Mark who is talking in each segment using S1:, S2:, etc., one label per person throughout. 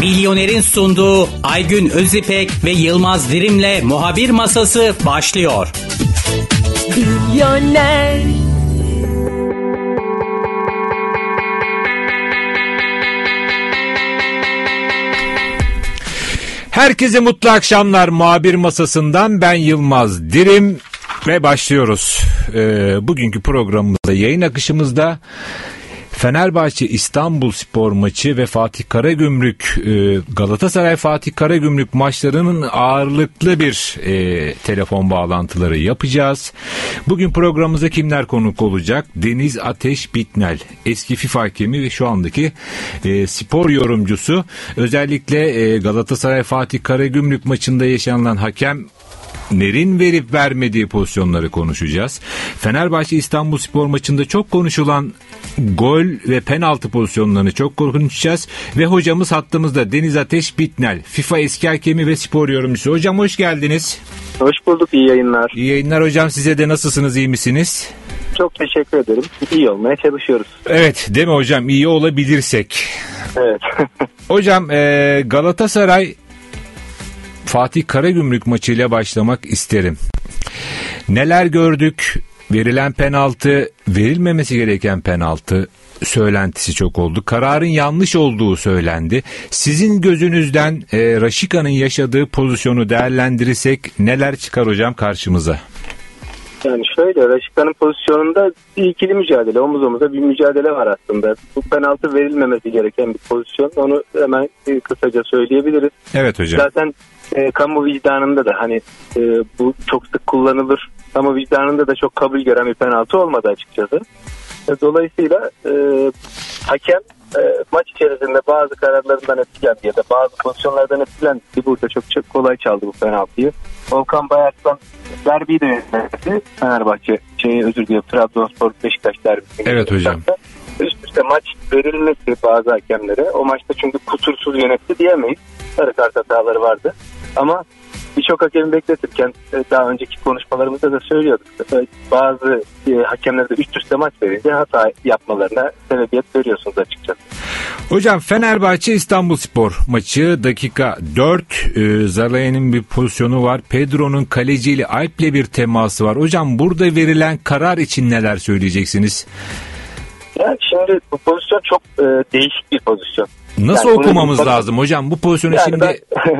S1: Milyoner'in sunduğu Aygün Özipek ve Yılmaz Dirim'le Muhabir Masası başlıyor.
S2: Milyoner.
S3: Herkese mutlu akşamlar muhabir masasından ben Yılmaz Dirim ve başlıyoruz. Ee, bugünkü programımızda yayın akışımızda Fenerbahçe İstanbul Spor maçı ve Fatih Karagümrük e, Galatasaray Fatih Karagümrük maçlarının ağırlıklı bir e, telefon bağlantıları yapacağız. Bugün programımıza kimler konuk olacak? Deniz Ateş Bitnel eski FIFA hakemi ve şu andaki e, spor yorumcusu. Özellikle e, Galatasaray Fatih Karagümrük maçında yaşanılan hakem Ner'in verip vermediği pozisyonları konuşacağız. Fenerbahçe İstanbul Spor maçında çok konuşulan gol ve penaltı pozisyonlarını çok konuşacağız. Ve hocamız hattımızda Deniz Ateş Bitnel, FIFA eski hakemi ve spor yorumcusu. Hocam hoş geldiniz.
S4: Hoş bulduk, iyi yayınlar.
S3: İyi yayınlar hocam size de nasılsınız, iyi misiniz?
S4: Çok teşekkür ederim. İyi olmaya çalışıyoruz.
S3: Evet değil mi hocam iyi olabilirsek.
S4: Evet.
S3: hocam e, Galatasaray Fatih Karagümrük maçıyla başlamak isterim. Neler gördük? Verilen penaltı, verilmemesi gereken penaltı söylentisi çok oldu. Kararın yanlış olduğu söylendi. Sizin gözünüzden e, Raşika'nın yaşadığı pozisyonu değerlendirirsek neler çıkar hocam karşımıza?
S4: Yani şöyle Raşika'nın pozisyonunda bir ikili mücadele, omuz omuza bir mücadele var aslında. Bu penaltı verilmemesi gereken bir pozisyon. Onu hemen e, kısaca söyleyebiliriz.
S3: Evet hocam.
S4: Zaten e, kamu vicdanında da hani e, bu çok sık kullanılır. Kamu vicdanında da çok kabul gören bir penaltı olmadı açıkçası. E, dolayısıyla e, hakem e, maç içerisinde bazı kararlarından etkilendi ya da bazı pozisyonlardan etkilendi. Burada çok çok kolay çaldı bu penaltıyı. Volkan Bayarslan derbiyi de yönetmesi Fenerbahçe şeyi özür diliyorum Trabzonspor Beşiktaş derbisi.
S3: Evet hocam.
S4: Üst üste maç verilmesi bazı hakemlere o maçta çünkü kusursuz yönetti diyemeyiz. Sarı kart hataları vardı. Ama birçok hakemi bekletirken e, daha önceki konuşmalarımızda da söylüyorduk. E, bazı e, hakemler de üst üste maç verince hata yapmalarına sebebiyet veriyorsunuz açıkçası.
S3: Hocam Fenerbahçe İstanbul Spor maçı dakika 4 e, bir pozisyonu var. Pedro'nun kaleciyle Alp'le bir teması var. Hocam burada verilen karar için neler söyleyeceksiniz?
S4: Yani şimdi bu pozisyon çok e, değişik bir pozisyon.
S3: Nasıl
S4: Yani
S3: okumamız
S4: bunu-
S3: lazım hocam? Bu pozisyonu
S4: Yani
S3: şimdi
S4: ben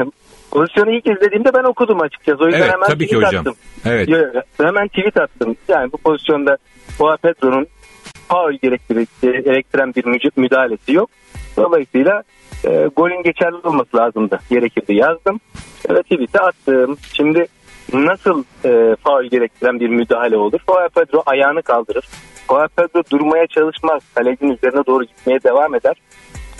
S4: pozisyonu ilk izlediğimde ben okudum açıkçası. O yüzden
S3: Evet,
S4: hemen
S3: tabii ki
S4: tweet
S3: hocam.
S4: attım.
S3: Evet.
S4: Hemen tweet attım. Yani bu pozisyonda Boğa Pedro'nun faul gerektiren, bir müdahalesi yok. Dolayısıyla e, golün geçerli olması lazımdı. Gerekirdi yazdım. Ve tweet'e attım. Şimdi nasıl e, faul gerektiren bir müdahale olur? Boğa Pedro ayağını kaldırır. Boğa Pedro durmaya çalışmaz. Kalecinin üzerine doğru gitmeye devam eder.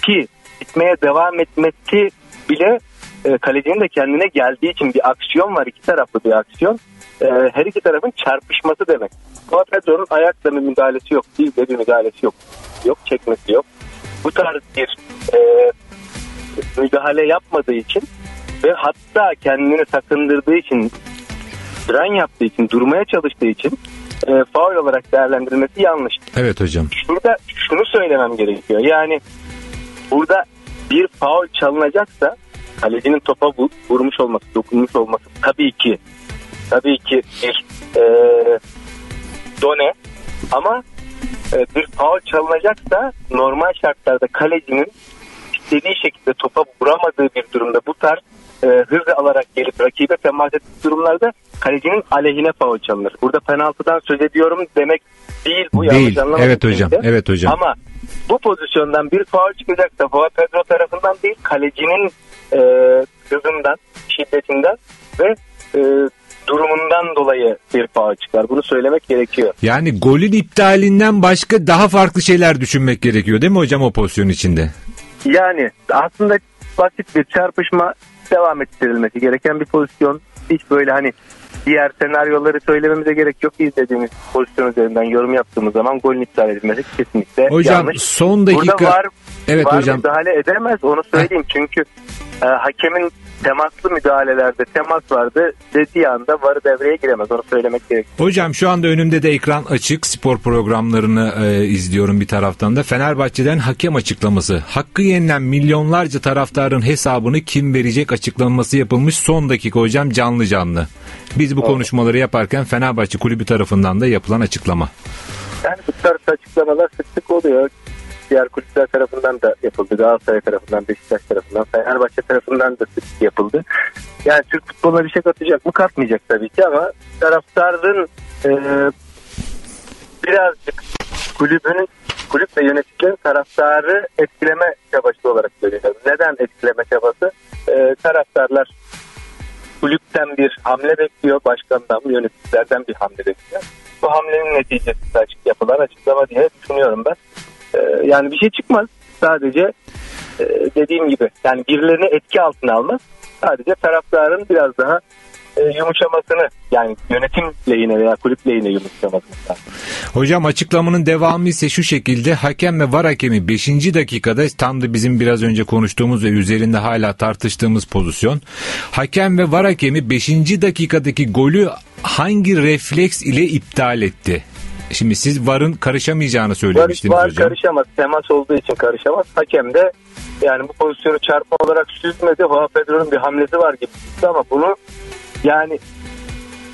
S4: Ki gitmeye devam etmesi bile e, kalecinin de kendine geldiği için bir aksiyon var. iki taraflı bir aksiyon. E, her iki tarafın çarpışması demek. Boğa Pedro'nun ayakla bir müdahalesi yok. Dizle bir müdahalesi yok. Yok çekmesi yok. Bu tarz bir e, müdahale yapmadığı için ve hatta kendini sakındırdığı için fren yaptığı için durmaya çalıştığı için e, faul olarak değerlendirilmesi yanlış
S3: Evet hocam.
S4: şurada şunu söylemem gerekiyor. Yani burada bir faul çalınacaksa kalecinin topa vu- vurmuş olması, dokunmuş olması tabii ki tabii ki bir e, done ama e, bir faul çalınacaksa normal şartlarda kalecinin istediği şekilde topa vuramadığı bir durumda bu tarz e, hız alarak gelip rakibe temas ettiği durumlarda kalecinin aleyhine faul çalınır. Burada penaltıdan söz ediyorum demek değil bu
S3: Değil.
S4: yanlış anlamayın
S3: Evet hocam.
S4: kimse.
S3: Evet hocam.
S4: Ama bu pozisyondan bir faul çıkacaksa Boğa Pedro tarafından değil kalecinin e, hızından, şiddetinden ve e, durumundan dolayı bir faul çıkar. Bunu söylemek gerekiyor.
S3: Yani golün iptalinden başka daha farklı şeyler düşünmek gerekiyor değil mi hocam o pozisyon içinde?
S4: Yani aslında basit bir çarpışma devam ettirilmesi gereken bir pozisyon. Hiç böyle hani diğer senaryoları söylememize gerek yok. İzlediğimiz pozisyon üzerinden yorum yaptığımız zaman golün iptal edilmesi kesinlikle
S3: Hocam
S4: yanlış.
S3: son dakika...
S4: Burada var,
S3: Evet
S4: var
S3: hocam.
S4: müdahale edemez onu söyleyeyim. Çünkü e, hakemin temaslı müdahalelerde temas vardı dediği anda varı devreye giremez. Onu söylemek gerekiyor.
S3: Hocam şu anda önümde de ekran açık. Spor programlarını e, izliyorum bir taraftan da. Fenerbahçe'den hakem açıklaması. Hakkı yenilen milyonlarca taraftarın hesabını kim verecek açıklaması yapılmış son dakika hocam canlı canlı. Biz bu konuşmaları yaparken Fenerbahçe kulübü tarafından da yapılan açıklama.
S4: Yani bu tarz açıklamalar sık sık oluyor. Diğer kulüpler tarafından da yapıldı. Galatasaray tarafından, Beşiktaş tarafından, Fenerbahçe tarafından da sık sık yapıldı. Yani Türk futboluna bir şey katacak mı? Katmayacak tabii ki ama taraftarın e, birazcık kulübünün kulüp ve yöneticilerin taraftarı etkileme çabası olarak görüyorum. Neden etkileme çabası? E, taraftarlar kulüpten bir hamle bekliyor, başkandan, yöneticilerden bir hamle bekliyor. Bu hamlenin neticesinde açık yapılan açıklama diye düşünüyorum ben. Ee, yani bir şey çıkmaz. Sadece e, dediğim gibi yani birilerini etki altına almaz. Sadece taraftarın biraz daha e, yumuşamasını yani yönetim lehine veya kulüp lehine yumuşamasını.
S3: Hocam açıklamanın devamı ise şu şekilde hakem ve var hakemi 5. dakikada tam da bizim biraz önce konuştuğumuz ve üzerinde hala tartıştığımız pozisyon. Hakem ve var hakemi 5. dakikadaki golü hangi refleks ile iptal etti? Şimdi siz VAR'ın karışamayacağını söylemiştiniz
S4: var,
S3: hocam.
S4: karışamaz. Temas olduğu için karışamaz. Hakem de yani bu pozisyonu çarpma olarak süzmedi. Hoa Pedro'nun bir hamlesi var gibi ama bunu yani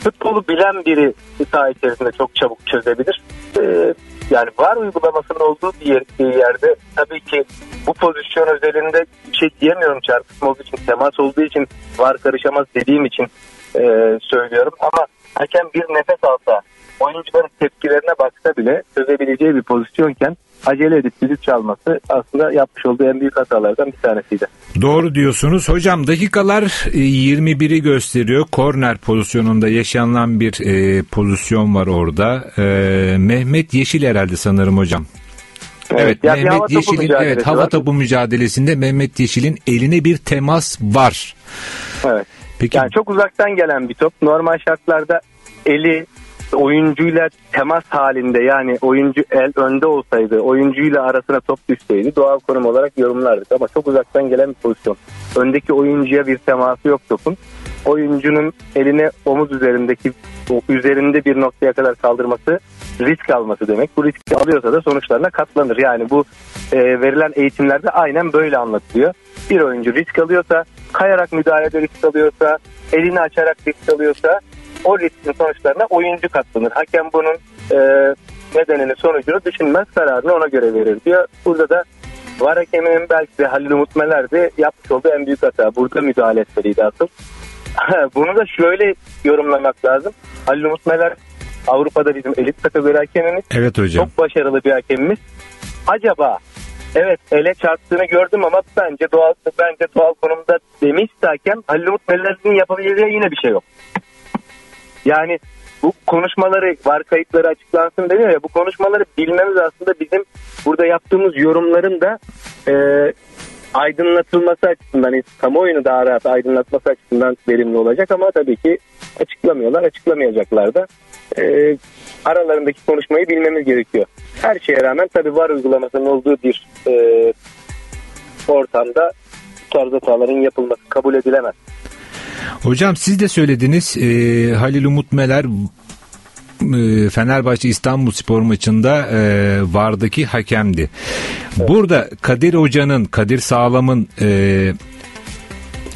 S4: futbolu bilen biri saha içerisinde çok çabuk çözebilir. Ee, yani var uygulamasının olduğu bir, yer, bir yerde tabii ki bu pozisyon özelinde bir şey diyemiyorum çarpışma olduğu için temas olduğu için var karışamaz dediğim için e, söylüyorum ama hakem bir nefes alsa oyuncuların tepkilerine baksa bile çözebileceği bir pozisyonken acele edip düdük çalması aslında yapmış olduğu en büyük hatalardan bir tanesiydi.
S3: Doğru diyorsunuz. Hocam dakikalar e, 21'i gösteriyor. Korner pozisyonunda yaşanılan bir e, pozisyon var orada. E, Mehmet Yeşil herhalde sanırım hocam. Evet,
S4: ya bir hava
S3: Mehmet Yeşil'in evet hava
S4: var.
S3: topu mücadelesinde Mehmet Yeşil'in eline bir temas var.
S4: Evet.
S3: Peki
S4: Yani çok uzaktan gelen bir top. Normal şartlarda eli oyuncuyla temas halinde yani oyuncu el önde olsaydı oyuncuyla arasına top düşseydi doğal konum olarak yorumlardık ama çok uzaktan gelen bir pozisyon. Öndeki oyuncuya bir teması yok topun. Oyuncunun eline omuz üzerindeki üzerinde bir noktaya kadar kaldırması risk alması demek. Bu riski alıyorsa da sonuçlarına katlanır. Yani bu e, verilen eğitimlerde aynen böyle anlatılıyor. Bir oyuncu risk alıyorsa, kayarak müdahalede risk alıyorsa, elini açarak risk alıyorsa o riskin sonuçlarına oyuncu katlanır. Hakem bunun e, nedenini sonucunu düşünmez kararını ona göre verir diyor. Burada da var hakeminin belki de Halil Umut Meler de yapmış olduğu en büyük hata. Burada müdahale etmeliydi asıl. Bunu da şöyle yorumlamak lazım. Halil Umut Meler Avrupa'da bizim elit kategori hakemimiz.
S3: evet hocam.
S4: Çok başarılı bir hakemimiz. Acaba evet ele çarptığını gördüm ama bence doğal bence doğal konumda demişse hakem Halil Umut Meler'in yapabileceği yine bir şey yok. Yani bu konuşmaları var kayıtları açıklansın deniyor ya bu konuşmaları bilmemiz aslında bizim burada yaptığımız yorumların da e, aydınlatılması açısından kamuoyunu daha rahat aydınlatması açısından verimli olacak ama tabii ki açıklamıyorlar açıklamayacaklar da e, aralarındaki konuşmayı bilmemiz gerekiyor. Her şeye rağmen tabii var uygulamasının olduğu bir e, ortamda bu tarz hataların yapılması kabul edilemez.
S3: Hocam siz de söylediniz e, Halil Umut Meler e, Fenerbahçe İstanbul Spor maçında e, vardaki hakemdi. Burada Kadir Hoca'nın, Kadir Sağlam'ın e,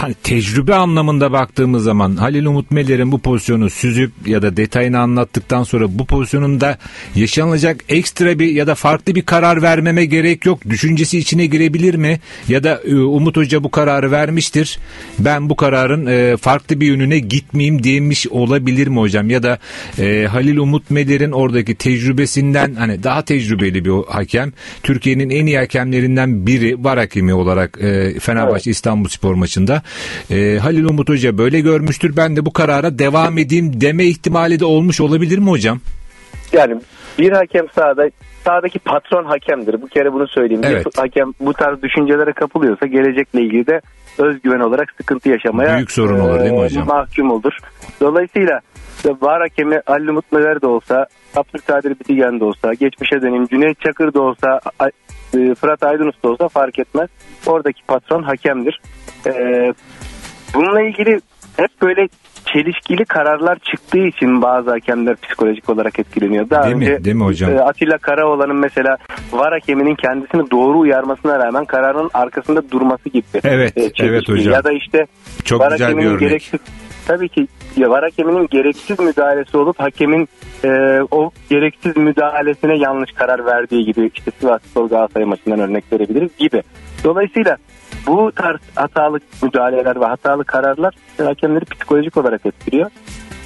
S3: hani tecrübe anlamında baktığımız zaman Halil Umut Meler'in bu pozisyonu süzüp ya da detayını anlattıktan sonra bu pozisyonunda yaşanılacak ekstra bir ya da farklı bir karar vermeme gerek yok. Düşüncesi içine girebilir mi? Ya da e, Umut Hoca bu kararı vermiştir. Ben bu kararın e, farklı bir yönüne gitmeyeyim demiş olabilir mi hocam? Ya da e, Halil Umut Meler'in oradaki tecrübesinden hani daha tecrübeli bir hakem. Türkiye'nin en iyi hakemlerinden biri var hakemi olarak e, Fenerbahçe İstanbul Spor maçında. E, Halil Umut Hoca böyle görmüştür. Ben de bu karara devam edeyim deme ihtimali de olmuş olabilir mi hocam?
S4: Yani bir hakem sahada sahadaki patron hakemdir. Bu kere bunu söyleyeyim.
S3: Evet.
S4: Bir hakem bu tarz düşüncelere kapılıyorsa gelecekle ilgili de özgüven olarak sıkıntı yaşamaya
S3: Büyük sorun olur değil mi
S4: e,
S3: hocam?
S4: mahkum olur. Dolayısıyla var hakemi Ali Mutluver de olsa, Abdülkadir Bitigen de olsa, geçmişe döneyim Cüneyt Çakır da olsa, e, Fırat Aydınus da olsa fark etmez. Oradaki patron hakemdir. E, bununla ilgili hep böyle çelişkili kararlar çıktığı için bazı hakemler psikolojik olarak etkileniyor. Daha
S3: Değil mi?
S4: önce
S3: Değil mi hocam?
S4: e, Atilla Karaoğlan'ın mesela var hakeminin kendisini doğru uyarmasına rağmen kararın arkasında durması gibi.
S3: Evet,
S4: çelişki.
S3: evet hocam.
S4: Ya da işte
S3: Çok
S4: var
S3: güzel bir örnek.
S4: gereksiz tabii ki ya var hakeminin gereksiz müdahalesi olup hakemin e, o gereksiz müdahalesine yanlış karar verdiği gibi işte Sivas Spor Galatasaray maçından örnek verebiliriz gibi. Dolayısıyla bu tarz hatalı müdahaleler ve hatalı kararlar hakemleri psikolojik olarak etkiliyor.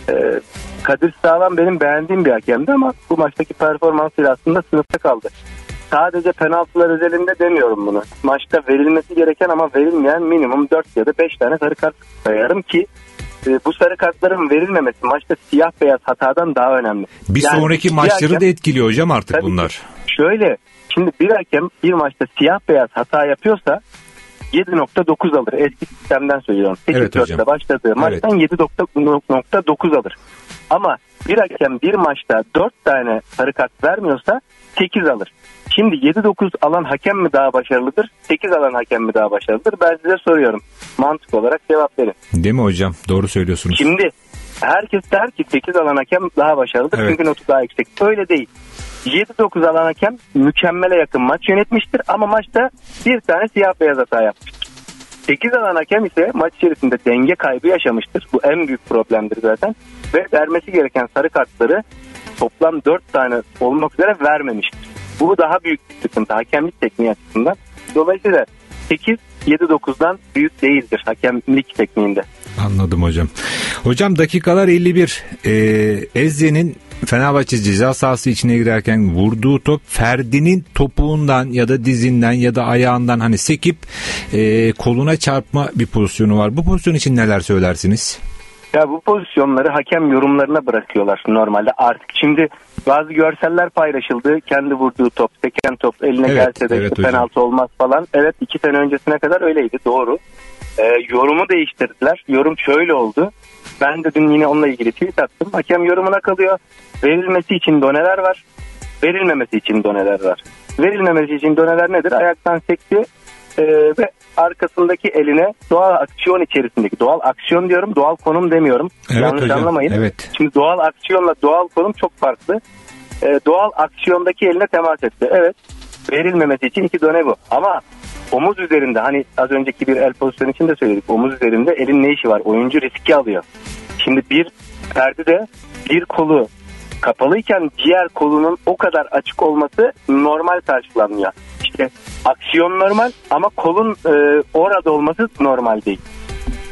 S4: E, Kadir Sağlam benim beğendiğim bir hakemdi ama bu maçtaki performansıyla aslında sınıfta kaldı. Sadece penaltılar özelinde demiyorum bunu. Maçta verilmesi gereken ama verilmeyen minimum 4 ya da 5 tane sarı kart sayarım ki e, bu sarı kartların verilmemesi maçta siyah beyaz hatadan daha önemli.
S3: Bir
S4: Yani
S3: sonraki maçları
S4: hakem-
S3: da etkiliyor hocam artık bunlar.
S4: Şöyle şimdi bir hakem bir maçta siyah beyaz hata yapıyorsa 7.9 alır. Eski sistemden söylüyorum. 8
S3: Evet hocam.
S4: başladığı maçtan 7.9 alır. Ama bir hakem bir maçta 4 tane sarı kart vermiyorsa 8 alır. Şimdi 7-9 alan hakem mi daha başarılıdır? 8 alan hakem mi daha başarılıdır? Ben size soruyorum. Mantık olarak cevap verin.
S3: Değil mi hocam? Doğru söylüyorsunuz.
S4: Şimdi herkes der ki 8 alan hakem daha başarılıdır
S3: Evet.
S4: çünkü notu daha yüksek. Öyle değil. 7-9 alan hakem mükemmele yakın maç yönetmiştir ama maçta bir tane siyah beyaz hata yapmıştır. 8 alan hakem ise maç içerisinde denge kaybı yaşamıştır. Bu en büyük problemdir zaten. Ve vermesi gereken sarı kartları toplam 4 tane olmak üzere vermemiştir. Bu daha büyük bir sıkıntı hakemlik tekniği açısından. Dolayısıyla 8 7-9'dan büyük değildir hakemlik tekniğinde.
S3: Anladım hocam. Hocam dakikalar 51. Ee, Ezze'nin Fenerbahçe ceza sahası içine girerken vurduğu top Ferdi'nin topuğundan ya da dizinden ya da ayağından hani sekip e, koluna çarpma bir pozisyonu var. Bu pozisyon için neler söylersiniz?
S4: Ya bu pozisyonları hakem yorumlarına bırakıyorlar normalde artık. Şimdi bazı görseller paylaşıldı. Kendi vurduğu top, seken top eline
S3: Evet,
S4: gelse de
S3: evet
S4: işte penaltı olmaz falan. Evet iki sene öncesine kadar öyleydi doğru. Ee, yorumu değiştirdiler. Yorum şöyle oldu. Ben de dün yine onunla ilgili tweet attım. Hakem yorumuna kalıyor. Verilmesi için doneler var. Verilmemesi için doneler var. Verilmemesi için doneler nedir? Ayaktan sekti e, ve arkasındaki eline doğal aksiyon içerisindeki doğal aksiyon diyorum doğal konum demiyorum.
S3: Evet
S4: Yanlış
S3: hocam,
S4: anlamayın.
S3: evet.
S4: Şimdi doğal aksiyonla doğal konum çok farklı. E, doğal aksiyondaki eline temas etti. Evet verilmemesi için iki done bu. Ama omuz üzerinde hani az önceki bir el pozisyonu için de söyledik. Omuz üzerinde elin ne işi var? Oyuncu riski alıyor. Şimdi bir Ferdi de bir kolu kapalıyken diğer kolunun o kadar açık olması normal karşılanmıyor. İşte aksiyon normal ama kolun e, orada olması normal değil.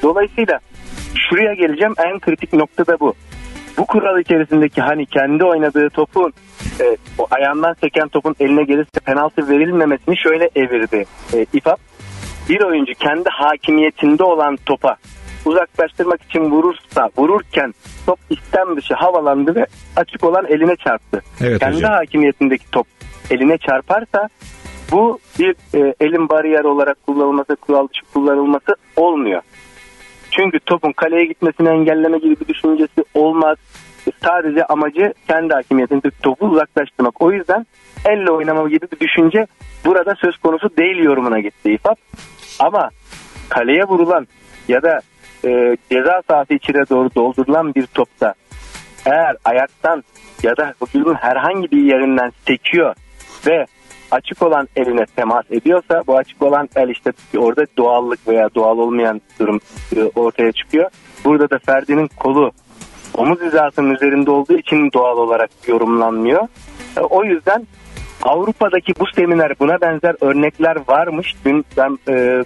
S4: Dolayısıyla şuraya geleceğim en kritik nokta da bu. Bu kural içerisindeki hani kendi oynadığı topun e, o ayağından seken topun eline gelirse penaltı verilmemesini şöyle evirdi e, İFAB. Bir oyuncu kendi hakimiyetinde olan topa uzaklaştırmak için vurursa vururken top istem dışı havalandı ve açık olan eline çarptı.
S3: Evet
S4: kendi
S3: hocam.
S4: hakimiyetindeki top eline çarparsa bu bir e, elin bariyer olarak kullanılması, kural dışı kullanılması olmuyor. Çünkü topun kaleye gitmesini engelleme gibi bir düşüncesi olmaz. Sadece amacı kendi hakimiyetindeki topu uzaklaştırmak. O yüzden elle oynama gibi bir düşünce burada söz konusu değil yorumuna gitti İFAB. Ama kaleye vurulan ya da e, ceza sahası içine doğru doldurulan bir topta eğer ayaktan ya da vücudun herhangi bir yerinden sekiyor ve açık olan eline temas ediyorsa bu açık olan el işte orada doğallık veya doğal olmayan durum e, ortaya çıkıyor. Burada da Ferdi'nin kolu omuz hizasının üzerinde olduğu için doğal olarak yorumlanmıyor. E, O yüzden Avrupa'daki bu seminer buna benzer örnekler varmış. Dün ben e,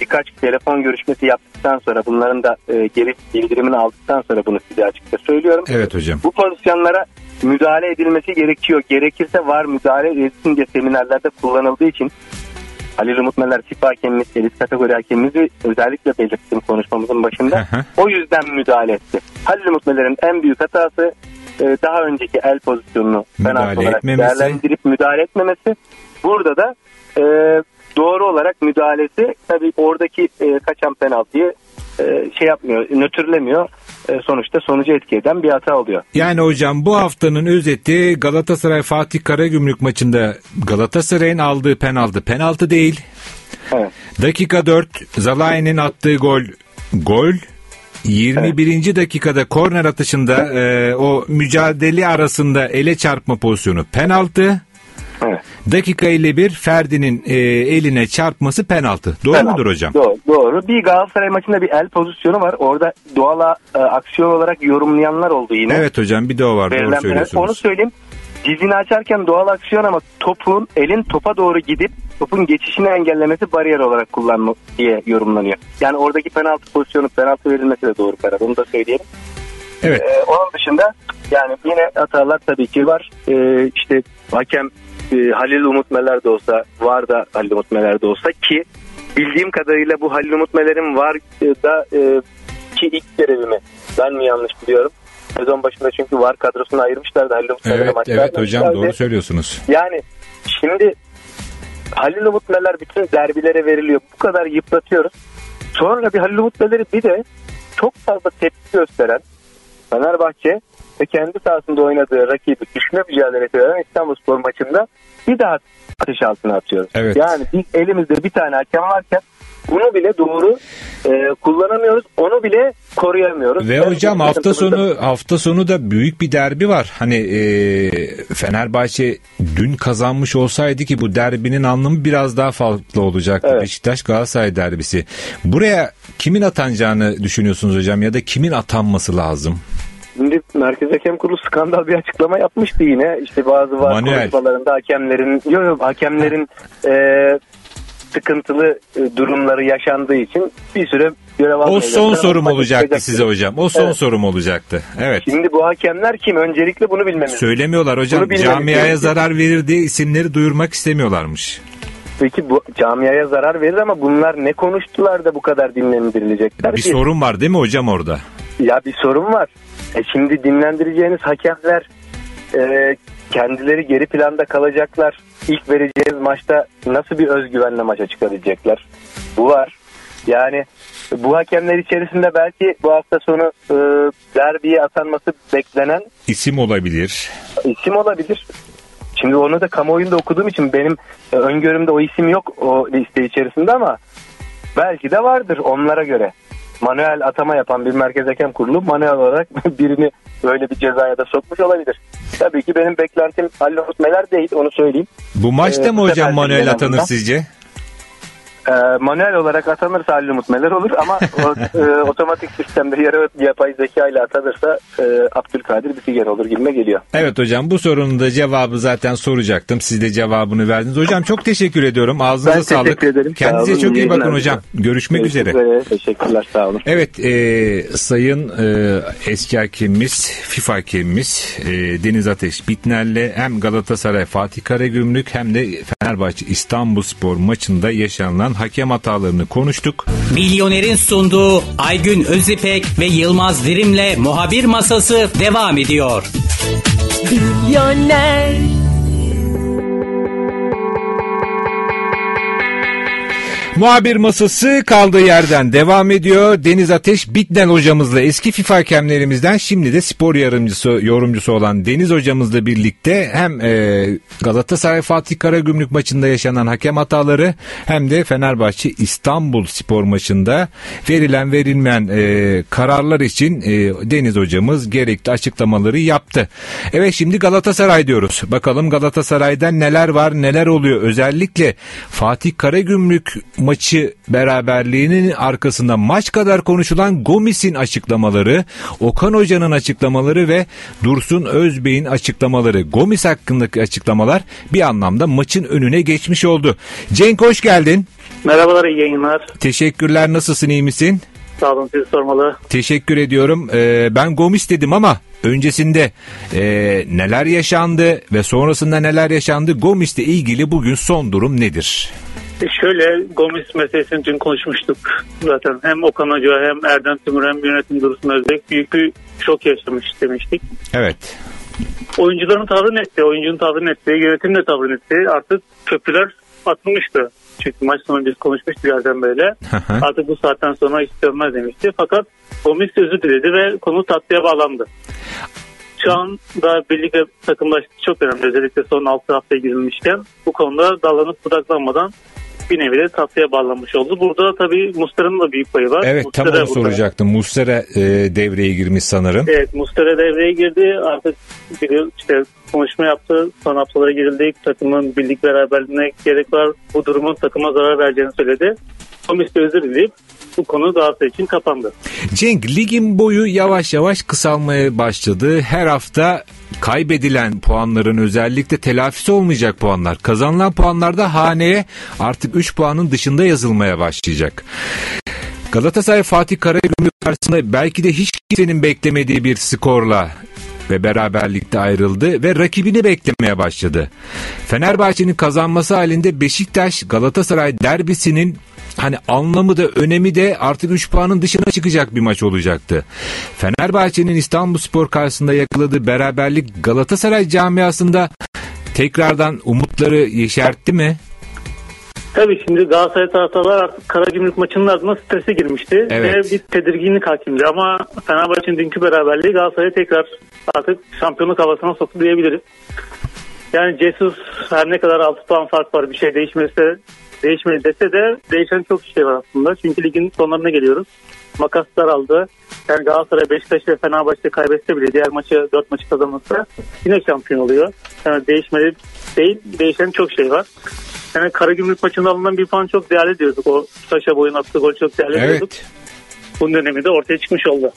S4: birkaç telefon görüşmesi yaptıktan sonra bunların da e, geri bildirimini aldıktan sonra bunu size açıkça söylüyorum.
S3: Evet hocam.
S4: Bu pozisyonlara müdahale edilmesi gerekiyor. Gerekirse var müdahale edilsin diye seminerlerde kullanıldığı için Halil Umut Meler tip hakemimiz, elit kategori hakemimizi özellikle belirttim konuşmamızın başında. O yüzden müdahale etti. Halil Umut Meler'in en büyük hatası e, daha önceki el pozisyonunu
S3: Müdahale
S4: penaltı olarak
S3: etmemesi.
S4: değerlendirip müdahale etmemesi. Burada da e, doğru olarak müdahalesi tabii oradaki e, kaçan penaltıyı e, şey yapmıyor, nötrlemiyor. E, sonuçta sonucu etki eden bir hata oluyor.
S3: Yani hocam bu haftanın özeti Galatasaray Fatih Karagümrük maçında Galatasaray'ın aldığı penaltı penaltı değil.
S4: Evet.
S3: Dakika 4 Zalai'nin attığı gol gol. 21. dakikada korner atışında e, o mücadele arasında ele çarpma pozisyonu penaltı.
S4: Evet.
S3: Dakika 51 Ferdi'nin e, eline çarpması penaltı. Doğru
S4: Penaltı.
S3: mudur hocam?
S4: Doğru, doğru. Bir Galatasaray maçında bir el pozisyonu var. Orada doğal e, aksiyon olarak yorumlayanlar oldu yine.
S3: Evet hocam bir de o var
S4: Verilen
S3: doğru söylüyorsunuz.
S4: Onu söyleyeyim. Dizini açarken doğal aksiyon ama topun elin topa doğru gidip topun geçişini engellemesi bariyer olarak kullanma diye yorumlanıyor. Yani oradaki penaltı pozisyonu penaltı verilmesi de doğru karar. Onu da söyleyelim.
S3: Evet.
S4: Ee, onun dışında yani yine hatalar tabii ki var. Ee, işte hakem e, Halil Umut Meler de olsa var da Halil Umut Meler de olsa ki bildiğim kadarıyla bu Halil Umut Meler'in var e, da e, ki ilk görevi mi? Ben mi yanlış biliyorum? Sezon başında çünkü var kadrosunu ayırmışlardı Halil Umut Meler'e
S3: Evet evet hocam doğru söylüyorsunuz.
S4: Yani şimdi Halil Umut Meler bütün derbilere veriliyor. Bu kadar yıpratıyoruz. Sonra bir Halil Umut Meler'i bir de çok fazla tepki gösteren Fenerbahçe ve kendi sahasında oynadığı rakibi düşme mücadelesi veren İstanbulspor maçında bir daha ateş altına atıyoruz.
S3: Evet.
S4: Yani biz elimizde bir tane hakem varken bunu bile doğru e, kullanamıyoruz. Onu bile koruyamıyoruz.
S3: Ve
S4: Yani
S3: hocam hafta sonu hafta sonu da büyük bir derbi var. Hani e, Fenerbahçe dün kazanmış olsaydı ki bu derbinin anlamı biraz daha farklı olacaktı.
S4: Evet.
S3: Beşiktaş Galatasaray derbisi. Buraya kimin atanacağını düşünüyorsunuz hocam ya da kimin atanması lazım?
S4: Şimdi Merkez Hakem Kurulu skandal bir açıklama yapmıştı yine. İşte bazı var
S3: Manuel.
S4: konuşmalarında hakemlerin yok yok hakemlerin e, sıkıntılı e, durumları yaşandığı için bir süre görev
S3: O
S4: almayacaklar.
S3: son
S4: Ama
S3: sorum olacaktı size hocam. O son
S4: Evet.
S3: sorum olacaktı. Evet.
S4: Şimdi bu hakemler kim? Öncelikle bunu bilmemiz.
S3: Söylemiyorlar hocam. Camiaya
S4: gerekiyor.
S3: zarar verir diye isimleri duyurmak istemiyorlarmış.
S4: Peki bu camiaya zarar verir ama bunlar ne konuştular da bu kadar dinlendirilecekler?
S3: Bir
S4: ki?
S3: sorun var değil mi hocam orada?
S4: Ya bir sorun var. E şimdi dinlendireceğiniz hakemler e, kendileri geri planda kalacaklar. İlk vereceğiniz maçta nasıl bir özgüvenle maça çıkabilecekler? Bu var. Yani bu hakemler içerisinde belki bu hafta sonu e, derbiye atanması beklenen
S3: İsim olabilir.
S4: isim olabilir. Şimdi onu da kamuoyunda okuduğum için benim e, öngörümde o isim yok o liste içerisinde ama belki de vardır onlara göre. Manuel atama yapan bir merkez hakem kurulu manuel olarak birini böyle bir cezaya da sokmuş olabilir. Tabii ki benim beklentim Halil Meler değil onu söyleyeyim.
S3: Bu maçta
S4: Ee,
S3: mı hocam Manuel atanır sizce?
S4: Ee, manuel olarak atanırsa Halil Umut Meler olur ama o, e, otomatik sistemde yarı yapay zeka ile atanırsa e, Abdülkadir Bitigen olur gibime geliyor.
S3: Evet hocam bu sorunun da cevabı zaten soracaktım. Siz de cevabını verdiniz. Hocam çok teşekkür ediyorum. Ağzınıza
S4: Ben
S3: sağlık.
S4: teşekkür ederim. Sağ
S3: Kendinize
S4: olun.
S3: çok iyi bakın hocam. Görüşmek üzere.
S4: Görüşmek Teşekkürler sağ olun.
S3: Evet e, sayın e, eski hakemimiz FIFA hakemimiz e, Deniz Ateş Bitner'le hem Galatasaray Fatih Karagümrük hem de Fenerbahçe İstanbulspor maçında yaşanılan hakem hatalarını konuştuk.
S1: Milyoner'in sunduğu Aygün Özipek ve Yılmaz Dirim'le Muhabir Masası devam ediyor.
S2: Milyoner
S3: Muhabir masası kaldığı yerden devam ediyor. Deniz Ateş Bitnel hocamızla eski FIFA hakemlerimizden şimdi de spor yorumcusu, yorumcusu olan Deniz hocamızla birlikte hem e, Galatasaray Fatih Karagümrük maçında yaşanan hakem hataları hem de Fenerbahçe İstanbul spor maçında verilen verilmeyen e, kararlar için e, Deniz hocamız gerekli açıklamaları yaptı. Evet şimdi Galatasaray diyoruz. Bakalım Galatasaray'da neler var neler oluyor. Özellikle Fatih Karagümrük maçı beraberliğinin arkasında maç kadar konuşulan Gomis'in açıklamaları, Okan Hoca'nın açıklamaları ve Dursun Özbey'in açıklamaları. Gomis hakkındaki açıklamalar bir anlamda maçın önüne geçmiş oldu. Cenk hoş geldin.
S5: Merhabalar iyi yayınlar.
S3: Teşekkürler nasılsın iyi misin?
S5: Sağ olun sizi sormalı.
S3: Teşekkür ediyorum. Ee, ben Gomis dedim ama öncesinde e, neler yaşandı ve sonrasında neler yaşandı Gomis'le ilgili bugün son durum nedir?
S5: E şöyle Gomis meselesini dün konuşmuştuk. Zaten hem Okan Hoca hem Erdem Timur hem yönetim Dursun Özbek büyük bir şok yaşamış demiştik.
S3: Evet.
S5: Oyuncuların tavrı netti, oyuncunun tavrı netti, yönetim de tavrı netti. Artık köprüler atılmıştı. Çünkü maç sonu biz konuşmuştuk Erdem Bey'le. Artık bu saatten sonra dönmez demişti. Fakat Gomis özür diledi ve konu tatlıya bağlandı. Şu anda birlikte takımlaştık çok önemli. Özellikle son 6 haftaya girilmişken bu konuda dallanıp budaklanmadan bir nevi de tatlıya bağlanmış oldu. Burada tabii Mustera'nın da büyük payı var.
S3: Evet
S5: Muslera
S3: tam onu soracaktım. Mustera e, devreye girmiş sanırım.
S5: Evet Mustera devreye girdi. Artık biliyor, işte konuşma yaptı. Son haftalara girildi. Takımın birlik beraberliğine gerek var. Bu durumun takıma zarar vereceğini söyledi. Komis de özür dileyip bu konu Galatasaray için kapandı.
S3: Cenk ligin boyu yavaş yavaş kısalmaya başladı. Her hafta kaybedilen puanların özellikle telafisi olmayacak puanlar. Kazanılan puanlar da haneye artık 3 puanın dışında yazılmaya başlayacak. Galatasaray Fatih Karagümrük karşısında belki de hiç kimsenin beklemediği bir skorla ve beraberlikte ayrıldı ve rakibini beklemeye başladı. Fenerbahçe'nin kazanması halinde Beşiktaş Galatasaray derbisinin hani anlamı da önemi de artık 3 puanın dışına çıkacak bir maç olacaktı. Fenerbahçe'nin İstanbulspor karşısında yakaladığı beraberlik Galatasaray camiasında tekrardan umutları yeşertti mi?
S5: Tabii şimdi Galatasaray taraftarlar artık Karagümrük maçının ardından strese girmişti.
S3: Evet.
S5: Ve bir tedirginlik hakimdi. Ama Fenerbahçe'nin dünkü beraberliği Galatasaray'ı tekrar artık şampiyonluk havasına soktu diyebiliriz. Yani Jesus her ne kadar 6 puan fark var bir şey değişmese değişmedi dese de değişen çok şey var aslında. Çünkü ligin sonlarına geliyoruz. Makas daraldı. Yani Galatasaray, Beşiktaş ve Fenerbahçe kaybetse bile diğer maçı 4 maçı kazanırsa yine şampiyon oluyor. Yani değişmedi değil, değişen çok şey var. Yani Karagümrük maçında alınan bir puan çok değerli diyorduk. O Saşa Boy'un attığı gol çok değerli diyorduk. Bunun önemi de ortaya çıkmış oldu.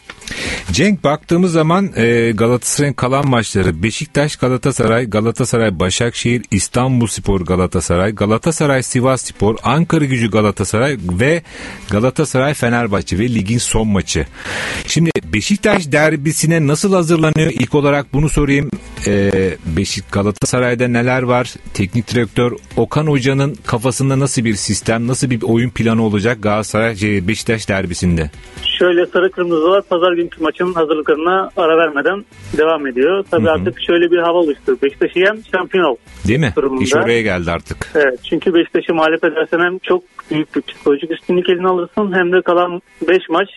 S3: Cenk baktığımız zaman e, Galatasaray'ın kalan maçları Beşiktaş Galatasaray, Galatasaray Başakşehir, İstanbulspor Galatasaray, Galatasaray Sivasspor, Ankara Gücü Galatasaray ve Galatasaray Fenerbahçe ve ligin son maçı. Şimdi Beşiktaş derbisine nasıl hazırlanıyor? İlk olarak bunu sorayım. E, Beşik Galatasaray'da neler var? Teknik direktör Okan Hoca'nın kafasında nasıl bir sistem, nasıl bir oyun planı olacak Galatasaray şey, Beşiktaş derbisinde?
S5: Şöyle sarı kırmızılar pazar günkü maçın hazırlıklarına ara vermeden devam ediyor. Tabii
S3: Hı hı.
S5: artık şöyle bir hava oluştu. Beşiktaş'ı yen şampiyon ol.
S3: Değil mi?
S5: Durumunda.
S3: İş oraya geldi artık.
S5: Evet çünkü Beşiktaş'ı mağlup edersen hem çok büyük bir psikolojik üstünlük eline alırsın hem de kalan 5 maç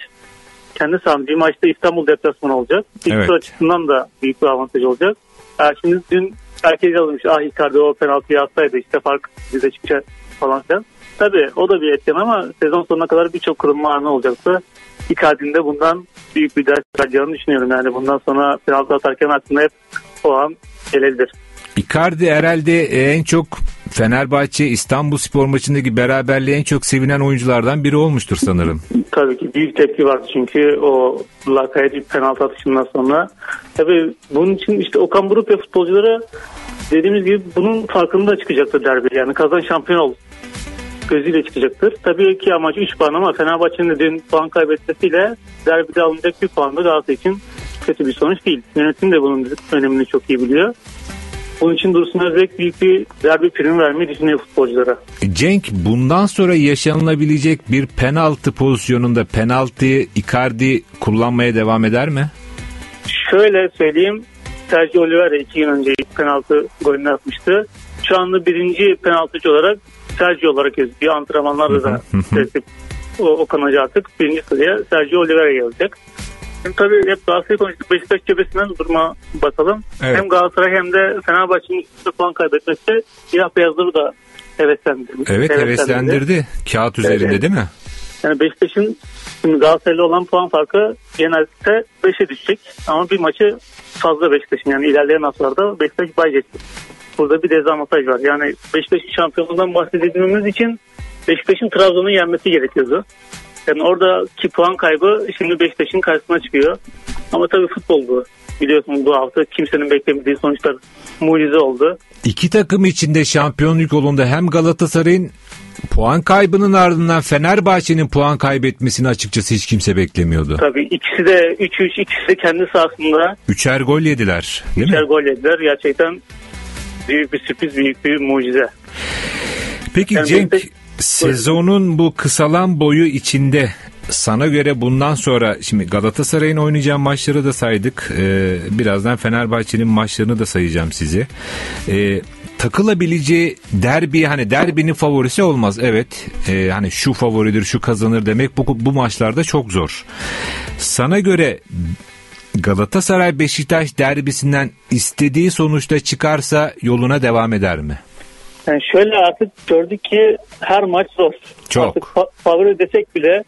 S5: kendi sahan bir maçta İstanbul deplasmanı olacak. İlk
S3: Evet.
S5: açısından da büyük bir avantaj olacak. Yani şimdi dün herkes yazılmış ah Icardi o penaltıyı atsaydı işte fark bize çıkacak falan filan. Tabii o da bir etken ama sezon sonuna kadar birçok kurulma anı olacaktı. Icardi'nin bundan büyük bir ders çıkaracağını düşünüyorum. Yani bundan sonra penaltı atarken aklına hep o an gelebilir.
S3: Icardi herhalde en çok Fenerbahçe İstanbul Spor maçındaki beraberliğe en çok sevinen oyunculardan biri olmuştur sanırım.
S5: Tabii ki büyük tepki vardı çünkü o lakayet penaltı atışından sonra. Tabii bunun için işte Okan Buruk ve futbolculara dediğimiz gibi bunun farkında çıkacaktır derbi. Yani kazan şampiyon ol gözüyle çıkacaktır. Tabii ki amaç 3 puan ama Fenerbahçe'nin de dün puan kaybetmesiyle derbide alınacak bir puan da Galatasaray için kötü bir sonuç değil. Yönetim de bunun önemini çok iyi biliyor. Bunun için Dursun Özbek büyük bir derbi primi vermeyi düşünüyor futbolculara.
S3: Cenk bundan sonra yaşanılabilecek bir penaltı pozisyonunda penaltıyı Icardi kullanmaya devam eder mi?
S5: Şöyle söyleyeyim. Sergio Oliveira iki gün önce ilk penaltı golünü atmıştı. Şu anda birinci penaltıcı olarak Sergio olarak gözüküyor. Antrenmanlarda da sesip o, Okan Hoca artık birinci sıraya Sergio Oliveira gelecek. Şimdi tabii hep Galatasaray konuştuk. Beşiktaş cephesinden duruma bakalım.
S3: Evet.
S5: Hem Galatasaray hem de Fenerbahçe'nin üst üste puan kaybetmesi siyah beyazları da heveslendirdi.
S3: Evet heveslendirdi. Kağıt üzerinde
S5: Evet.
S3: değil mi?
S5: Yani Beşiktaş'ın şimdi Galatasaray'la olan puan farkı genelde 5'e düşecek. Ama bir maçı fazla Beşiktaş'ın yani ilerleyen haftalarda Beşiktaş bayecekti. Burada bir dezavantaj var. Yani Beşiktaş'ın şampiyonluğundan bahsedebilmemiz için Beşiktaş'ın Trabzon'u yenmesi gerekiyordu. Yani oradaki puan kaybı şimdi Beşiktaş'ın karşısına çıkıyor. Ama tabii futbol bu. Biliyorsunuz bu hafta kimsenin beklemediği sonuçlar mucize oldu.
S3: İki takım içinde şampiyonluk yolunda hem Galatasaray'ın puan kaybının ardından Fenerbahçe'nin puan kaybetmesini açıkçası hiç kimse beklemiyordu.
S5: Tabii ikisi de 3-3 ikisi de kendi sahasında
S3: Üçer gol yediler değil
S5: Üçer
S3: mi?
S5: gol yediler. Gerçekten büyük bir sürpriz, büyük bir mucize.
S3: Peki
S5: Yani
S3: Cenk
S5: Beşiktaş-
S3: sezonun bu kısalan boyu içinde sana göre bundan sonra şimdi Galatasaray'ın oynayacağı maçları da saydık. Ee, birazdan Fenerbahçe'nin maçlarını da sayacağım size. Ee, takılabileceği derbi hani derbinin favorisi olmaz evet Ee, hani şu favoridir şu kazanır demek bu, bu maçlarda çok zor. Sana göre Galatasaray Beşiktaş derbisinden istediği sonuçta çıkarsa yoluna devam eder mi?
S5: Yani şöyle artık gördük ki her maç zor.
S3: Çok.
S5: Artık fa- favori desek bile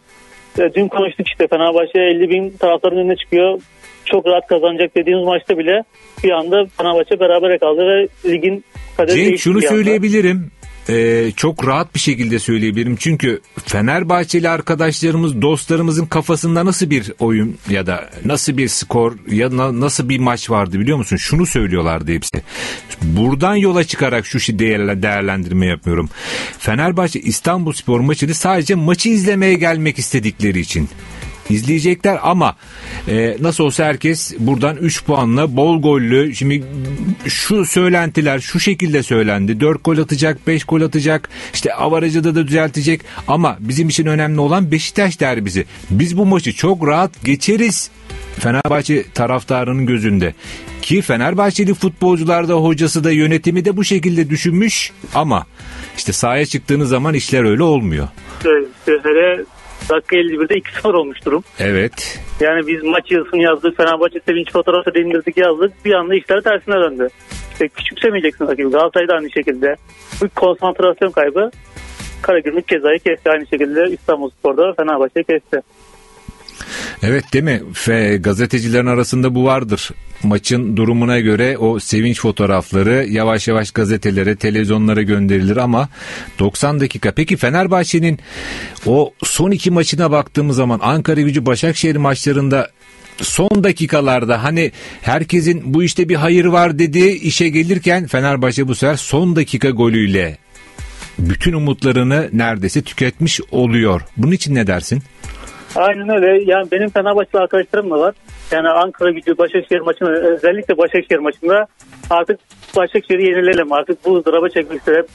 S5: e, dün konuştuk işte Fenerbahçe 50 bin taraftarın önüne çıkıyor. Çok rahat kazanacak dediğimiz maçta bile bir anda Fenerbahçe berabere kaldı ve ligin kaderi
S3: Cenk şunu söyleyebilirim. Ee, çok rahat bir şekilde söyleyebilirim. Çünkü Fenerbahçeli arkadaşlarımız, dostlarımızın kafasında nasıl bir oyun ya da nasıl bir skor ya na- nasıl bir maç vardı biliyor musun? Şunu söylüyorlardı hepsi. Buradan yola çıkarak şu değerle- değerlendirme yapıyorum. Fenerbahçe İstanbul Spor maçını sadece maçı izlemeye gelmek istedikleri için izleyecekler ama e, nasıl olsa herkes buradan 3 puanla bol gollü şimdi şu söylentiler şu şekilde söylendi. 4 gol atacak 5 gol atacak işte avarajı da, da düzeltecek. Ama bizim için önemli olan Beşiktaş derbisi. Biz bu maçı çok rahat geçeriz Fenerbahçe taraftarının gözünde. Ki Fenerbahçeli futbolcular da hocası da yönetimi de bu şekilde düşünmüş ama işte sahaya çıktığınız zaman işler öyle olmuyor.
S5: Evet, dakika 51'de 2-0 olmuş durum.
S3: Evet.
S5: Yani biz maç yazısını yazdık. Fenerbahçe sevinç fotoğrafı indirdik yazdık. Bir anda işler tersine döndü. İşte küçümsemeyeceksin rakibi. Galatasaray da aynı şekilde. Bu konsantrasyon kaybı Karagümrük cezayı kesti. Aynı şekilde İstanbul Spor'da Fenerbahçe kesti.
S3: Evet değil mi? Fe, gazetecilerin arasında bu vardır. Maçın durumuna göre o sevinç fotoğrafları yavaş yavaş gazetelere, televizyonlara gönderilir ama 90 dakika. Peki Fenerbahçe'nin o son iki maçına baktığımız zaman Ankara gücü Başakşehir maçlarında son dakikalarda hani herkesin bu işte bir hayır var dediği işe gelirken Fenerbahçe bu sefer son dakika golüyle bütün umutlarını neredeyse tüketmiş oluyor. Bunun için ne dersin?
S5: Aynen öyle. Yani benim Fenerbahçeli arkadaşlarım da var. Yani Ankara gücü Başakşehir maçında özellikle Başakşehir maçında artık Başakşehir'i yenilelim. Artık bu ızdıraba çekmek hep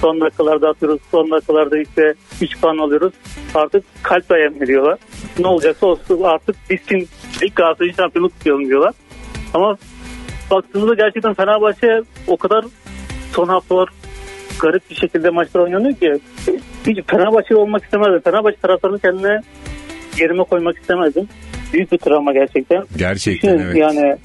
S5: son dakikalarda atıyoruz. Son dakikalarda işte 3 puan alıyoruz. Artık kalp dayan veriyorlar. Ne olacaksa olsun artık bitsin. İlk Galatasaray'ın şampiyonluk tutuyorum diyorlar. Ama baktığımızda gerçekten Fenerbahçe o kadar son haftalar garip bir şekilde maçlar oynanıyor ki hiç Fenerbahçe olmak istemezdim. Fenerbahçe taraftarını kendine yerime koymak istemezdim. Büyük bir travma gerçekten.
S3: Gerçekten
S5: Düşünün,
S3: evet.
S5: Yani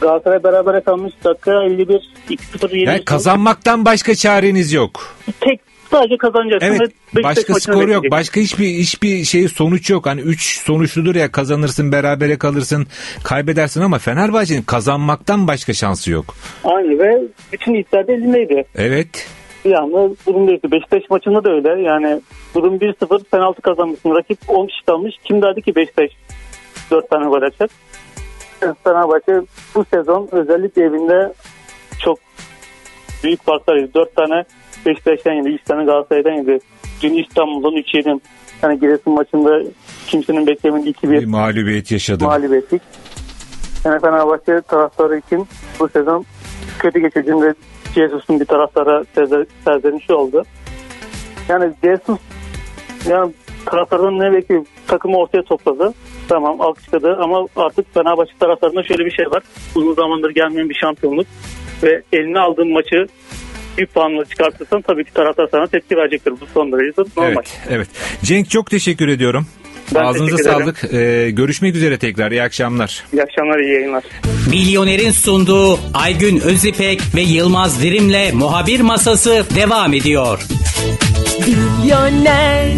S5: Galatasaray berabere kalmış dakika 51 2-0 yenilmiş.
S3: Yani kazanmaktan başka çareniz yok.
S5: Tek sadece kazanacaksın.
S3: Evet başka skor yok. Başka hiçbir hiçbir şey sonuç yok. Hani 3 sonuçludur ya kazanırsın berabere kalırsın kaybedersin ama Fenerbahçe'nin kazanmaktan başka şansı yok.
S5: Aynı ve bütün iddia elindeydi.
S3: Evet.
S5: Anda durum değişti. Beşiktaş maçında da öyle. Yani durum 1-0 penaltı kazanmışsın. Rakip 10 kişi kalmış. Kim derdi ki Beşiktaş 4 tane gol atacak? Fenerbahçe bu sezon özellikle evinde çok büyük farklar yedi. 4 tane Beşiktaş'tan yedi. 3 tane Galatasaray'dan yedi. Dün İstanbul'dan 3 yedim. Yani Giresun maçında kimsenin beklemediği 2-1
S3: Bir mağlubiyet yaşadım.
S5: mağlubiyetlik. Yani Fenerbahçe taraftarı için bu sezon kötü geçirdiğinde Jesus'un bir taraftara serze- serzenişi oldu. Yani Jesus yani taraftarın ne belki takımı ortaya topladı. Tamam alkışladı ama artık Fenerbahçe taraftarında şöyle bir şey var. Uzun zamandır gelmeyen bir şampiyonluk ve eline aldığın maçı bir puanla çıkartırsan tabii ki taraftar sana tepki verecektir. Bu son derece normal.
S3: Evet, evet. Cenk çok teşekkür ediyorum.
S5: Ben
S3: Ağzınıza sağlık. Ee, görüşmek üzere tekrar. İyi akşamlar.
S5: İyi akşamlar, iyi yayınlar.
S1: Milyoner'in sunduğu Aygün Özipek ve Yılmaz Dirim'le Muhabir Masası devam ediyor.
S2: Milyoner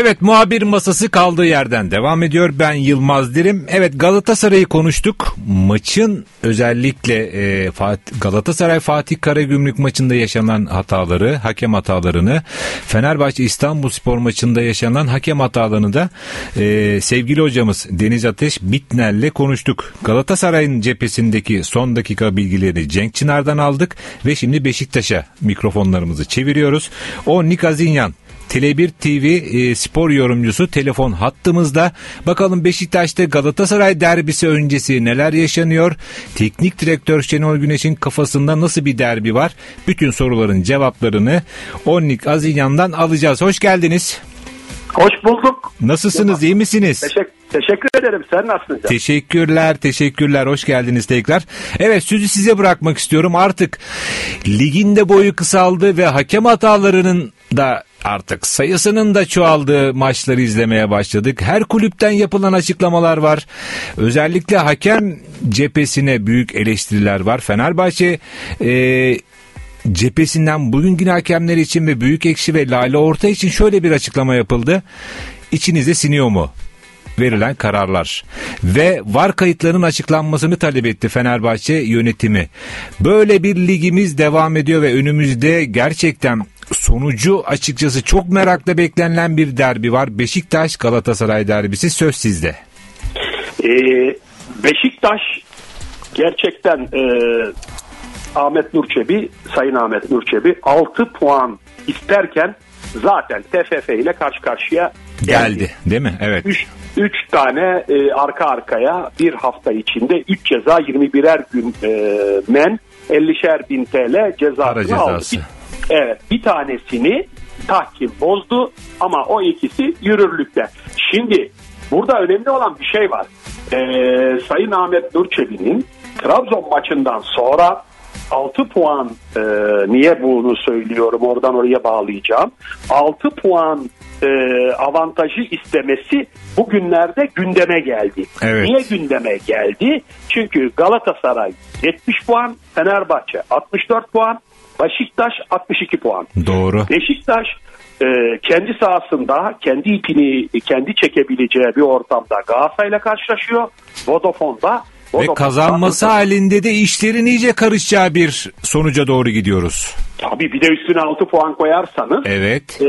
S3: Evet muhabir masası kaldığı yerden devam ediyor. Ben Yılmaz Dirim. Evet Galatasaray'ı konuştuk. Maçın özellikle e, Galatasaray Fatih Karagümrük maçında yaşanan hataları, hakem hatalarını, Fenerbahçe İstanbul Spor maçında yaşanan hakem hatalarını da e, sevgili hocamız Deniz Ateş Bitner'le konuştuk. Galatasaray'ın cephesindeki son dakika bilgileri Cenk Çınar'dan aldık ve şimdi Beşiktaş'a mikrofonlarımızı çeviriyoruz. O Nikazinyan Tele1 TV e, spor yorumcusu telefon hattımızda. Bakalım Beşiktaş'ta Galatasaray derbisi öncesi neler yaşanıyor? Teknik direktör Şenol Güneş'in kafasında nasıl bir derbi var? Bütün soruların cevaplarını Onnik Azinyan'dan alacağız. Hoş geldiniz.
S6: Hoş bulduk.
S3: Nasılsınız? iyi misiniz?
S6: Teşekkür,
S2: Teşekkür ederim. Sen nasılsın?
S3: Teşekkürler, teşekkürler. Hoş geldiniz tekrar. Evet sözü size bırakmak istiyorum. Artık ligin de boyu kısaldı ve hakem hatalarının da artık sayısının da çoğaldığı maçları izlemeye başladık. Her kulüpten yapılan açıklamalar var. Özellikle hakem cephesine büyük eleştiriler var. Fenerbahçe e, cephesinden bugünkü hakemler için ve Büyük Ekşi ve Lale Orta için şöyle bir açıklama yapıldı. İçinize siniyor mu? verilen kararlar ve var kayıtlarının açıklanmasını talep etti Fenerbahçe yönetimi. Böyle bir ligimiz devam ediyor ve önümüzde gerçekten sonucu açıkçası çok merakla beklenilen bir derbi var. Beşiktaş Galatasaray derbisi söz sizde.
S2: Ee, Beşiktaş gerçekten e, Ahmet Nurçebi, Sayın Ahmet Nurçebi 6 puan isterken zaten TFF ile karşı karşıya
S3: geldi. geldi değil mi? Evet.
S2: 3 tane e, arka arkaya bir hafta içinde 3 ceza 21'er gün e, men 50'şer bin TL cezasını aldı. Evet bir tanesini tahkim bozdu ama o ikisi yürürlükte. Şimdi burada önemli olan bir şey var. Ee, Sayın Ahmet Nurçebi'nin Trabzon maçından sonra 6 puan e, niye bunu söylüyorum oradan oraya bağlayacağım. 6 puan e, avantajı istemesi bugünlerde gündeme geldi. Evet. Niye gündeme geldi? Çünkü Galatasaray 70 puan, Fenerbahçe 64 puan, Beşiktaş 62 puan.
S3: Doğru.
S2: Beşiktaş e, kendi sahasında kendi ipini kendi çekebileceği bir ortamda Galatasaray'la karşılaşıyor. Vodafone'da
S3: ve kazanması halinde de işlerin iyice karışacağı bir sonuca doğru gidiyoruz.
S2: Tabii bir de üstüne 6 puan koyarsanız
S3: evet.
S2: e,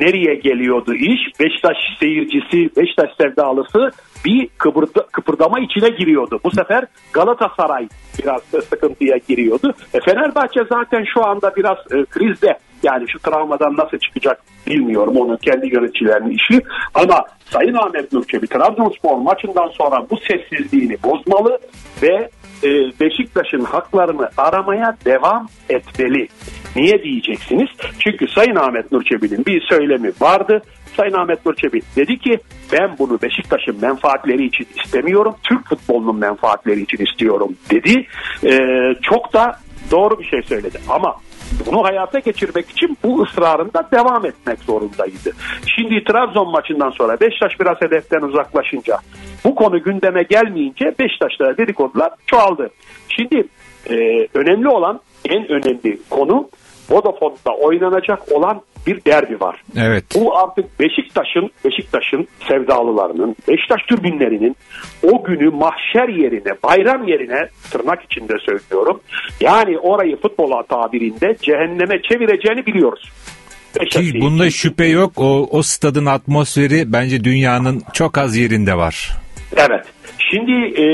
S2: nereye geliyordu iş? Beşiktaş seyircisi, Beşiktaş sevdalısı bir kıpırda, kıpırdama içine giriyordu. Bu sefer Galatasaray biraz sıkıntıya giriyordu. E, Fenerbahçe zaten şu anda biraz e, krizde. Yani şu travmadan nasıl çıkacak bilmiyorum. Onun kendi yöneticilerinin işi. Ama Sayın Ahmet Nurçebi Trabzonspor maçından sonra bu sessizliğini bozmalı ve e, Beşiktaş'ın haklarını aramaya devam etmeli. Niye diyeceksiniz? Çünkü Sayın Ahmet Nurçebi'nin bir söylemi vardı. Sayın Ahmet Nurçebi dedi ki ben bunu Beşiktaş'ın menfaatleri için istemiyorum. Türk futbolunun menfaatleri için istiyorum dedi. Ee, çok da doğru bir şey söyledi. Ama bunu hayata geçirmek için bu ısrarında devam etmek zorundaydı. Şimdi Trabzon maçından sonra Beşiktaş biraz hedeften uzaklaşınca bu konu gündeme gelmeyince Beşiktaş'ta dedikodular çoğaldı. Şimdi e, önemli olan en önemli konu Vodafone'da oynanacak olan bir derbi var.
S3: Evet.
S2: Bu artık Beşiktaş'ın Beşiktaş'ın sevdalılarının, Beşiktaş türbinlerinin o günü mahşer yerine, bayram yerine tırnak içinde söylüyorum. Yani orayı futbola tabirinde cehenneme çevireceğini biliyoruz.
S3: Ki bunda şüphe yok. O, o stadın atmosferi bence dünyanın çok az yerinde var.
S2: Evet. Şimdi e,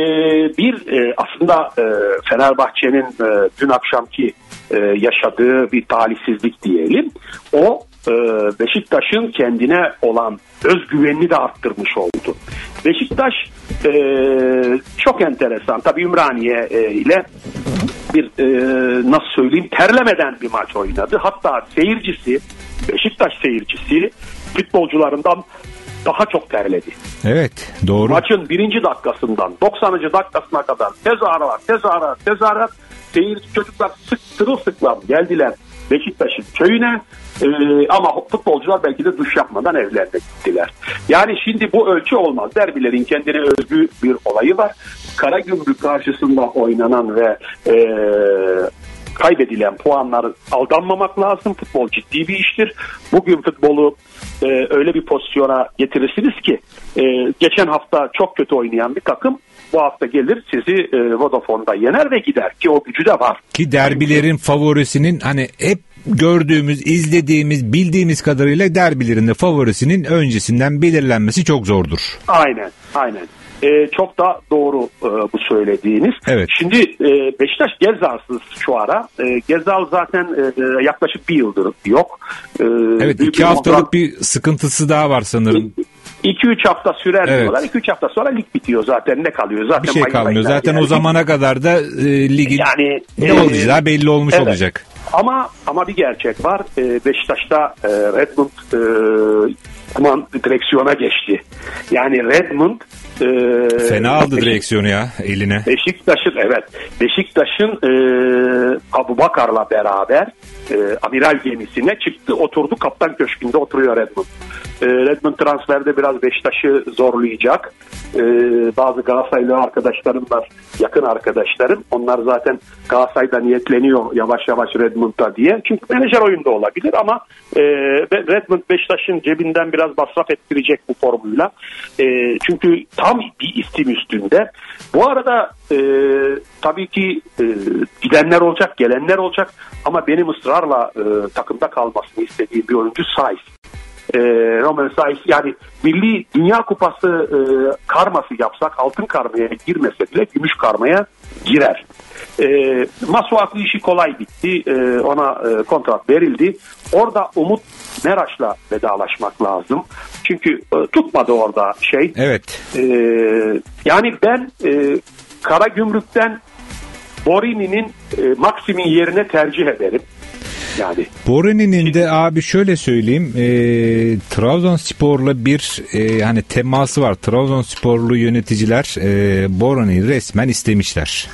S2: bir e, aslında e, Fenerbahçe'nin e, dün akşamki e, yaşadığı bir talihsizlik diyelim. O e, Beşiktaş'ın kendine olan özgüvenini de arttırmış oldu. Beşiktaş e, çok enteresan. Tabii Ümraniye e, ile bir e, nasıl söyleyeyim terlemeden bir maç oynadı. Hatta seyircisi Beşiktaş seyircisi futbolcularından daha çok terledi.
S3: Evet doğru.
S2: Maçın birinci dakikasından 90. dakikasına kadar tezahürat, tezahürat, tezahürat seyirci çocuklar sık sırılsıklam geldiler Beşiktaş'ın köyüne ee, ama futbolcular belki de duş yapmadan evlerine gittiler. Yani şimdi bu ölçü olmaz. Derbilerin kendine özgü bir olayı var. Karagümrük karşısında oynanan ve e, kaybedilen puanları aldanmamak lazım. Futbol ciddi bir iştir. Bugün futbolu e, öyle bir pozisyona getirirsiniz ki e, geçen hafta çok kötü oynayan bir takım bu hafta gelir sizi e, Vodafone'da yener ve gider ki o gücü de var.
S3: Ki derbilerin favorisinin hani hep gördüğümüz, izlediğimiz, bildiğimiz kadarıyla derbilerinde favorisinin öncesinden belirlenmesi çok zordur.
S2: Aynen, aynen. Ee, çok da doğru e, bu söylediğiniz.
S3: Evet.
S2: Şimdi e, Beşiktaş Gezal'sız şu ara. E, Gezal zaten e, e yaklaşık bir yıldır yok.
S3: E, evet iki haftalık ondan... bir sıkıntısı daha var sanırım.
S2: 2-3 hafta sürer evet. diyorlar. 2-3 hafta sonra lig bitiyor zaten. Ne kalıyor? Zaten
S3: bir şey kalmıyor. Zaten yani. o zamana kadar da e, ligin yani, ne e, olacağı belli olmuş evet. olacak.
S2: Ama ama bir gerçek var. E, Beşiktaş'ta e, Redmond e, direksiyona geçti. Yani Redmond e,
S3: Fena aldı
S2: Beşik-
S3: direksiyonu ya eline.
S2: Beşiktaş'ın evet Beşiktaş'ın e, Abu Bakar'la beraber e, amiral gemisine çıktı oturdu kaptan köşkünde oturuyor Redmond. E, Redmond transferde biraz Beşiktaş'ı zorlayacak. E, bazı Galatasaraylı arkadaşlarım var yakın arkadaşlarım. Onlar zaten Galatasaray'da niyetleniyor yavaş yavaş Redmond'a diye. Çünkü menajer oyunda olabilir ama e, Redmond Beşiktaş'ın cebinden biraz masraf ettirecek bu formuyla. E, çünkü tam bir istim üstünde. Bu arada e, tabii ki e, gidenler olacak, gelenler olacak ama benim ısrarla takımda kalmasını istediğim bir oyuncu Saiz. E, Roman Saiz yani milli dünya kupası e, karması yapsak altın karmaya girmese bile gümüş karmaya girer. E, Masuaku işi kolay bitti. E, ona e, kontrat verildi. Orada Umut Meraş'la vedalaşmak lazım. Çünkü e, tutmadı orada şey.
S3: Evet.
S2: Ee, yani ben e, Kara Gümrük'ten Borini'nin e, Maksim'in yerine tercih ederim. Yani
S3: Borini'nin de abi şöyle söyleyeyim e, Trabzonspor'la bir e, hani teması var. Trabzonsporlu yöneticiler e, Borini'yi resmen istemişler.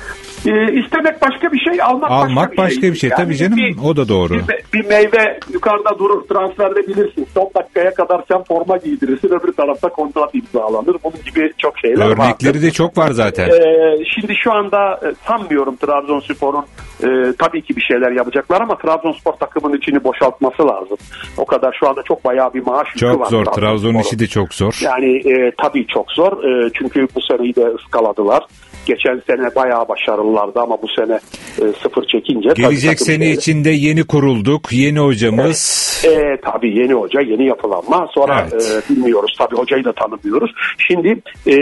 S2: E, istemek başka bir şey, almak,
S3: Almak başka bir şey. Tabii canım, o da doğru.
S2: Bir, bir meyve yukarıda durur, transferde bilirsin. Son dakikaya kadar sen forma giydirirsin, öbür tarafta kontrat imzalanır. Bunun gibi çok şeyler var.
S3: Örnekleri de çok var zaten.
S2: Ee, şimdi şu anda e, sanmıyorum Trabzonspor'un e, tabii ki bir şeyler yapacaklar ama Trabzonspor takımının içini boşaltması lazım. O kadar şu anda çok bayağı bir maaş yükü var.
S3: Çok zor. Trabzon işi de çok zor.
S2: Yani e, tabii çok zor. E, çünkü bu seneyi de ıskaladılar. Geçen sene bayağı başarılılardı ama bu sene e, sıfır çekince.
S3: Gelecek sene içinde yeni kurulduk. Yeni hocamız.
S2: e, tabii yeni hoca, yeni yapılanma. Sonra
S3: Evet.
S2: e, bilmiyoruz tabii hocayı da tanımıyoruz. Şimdi e,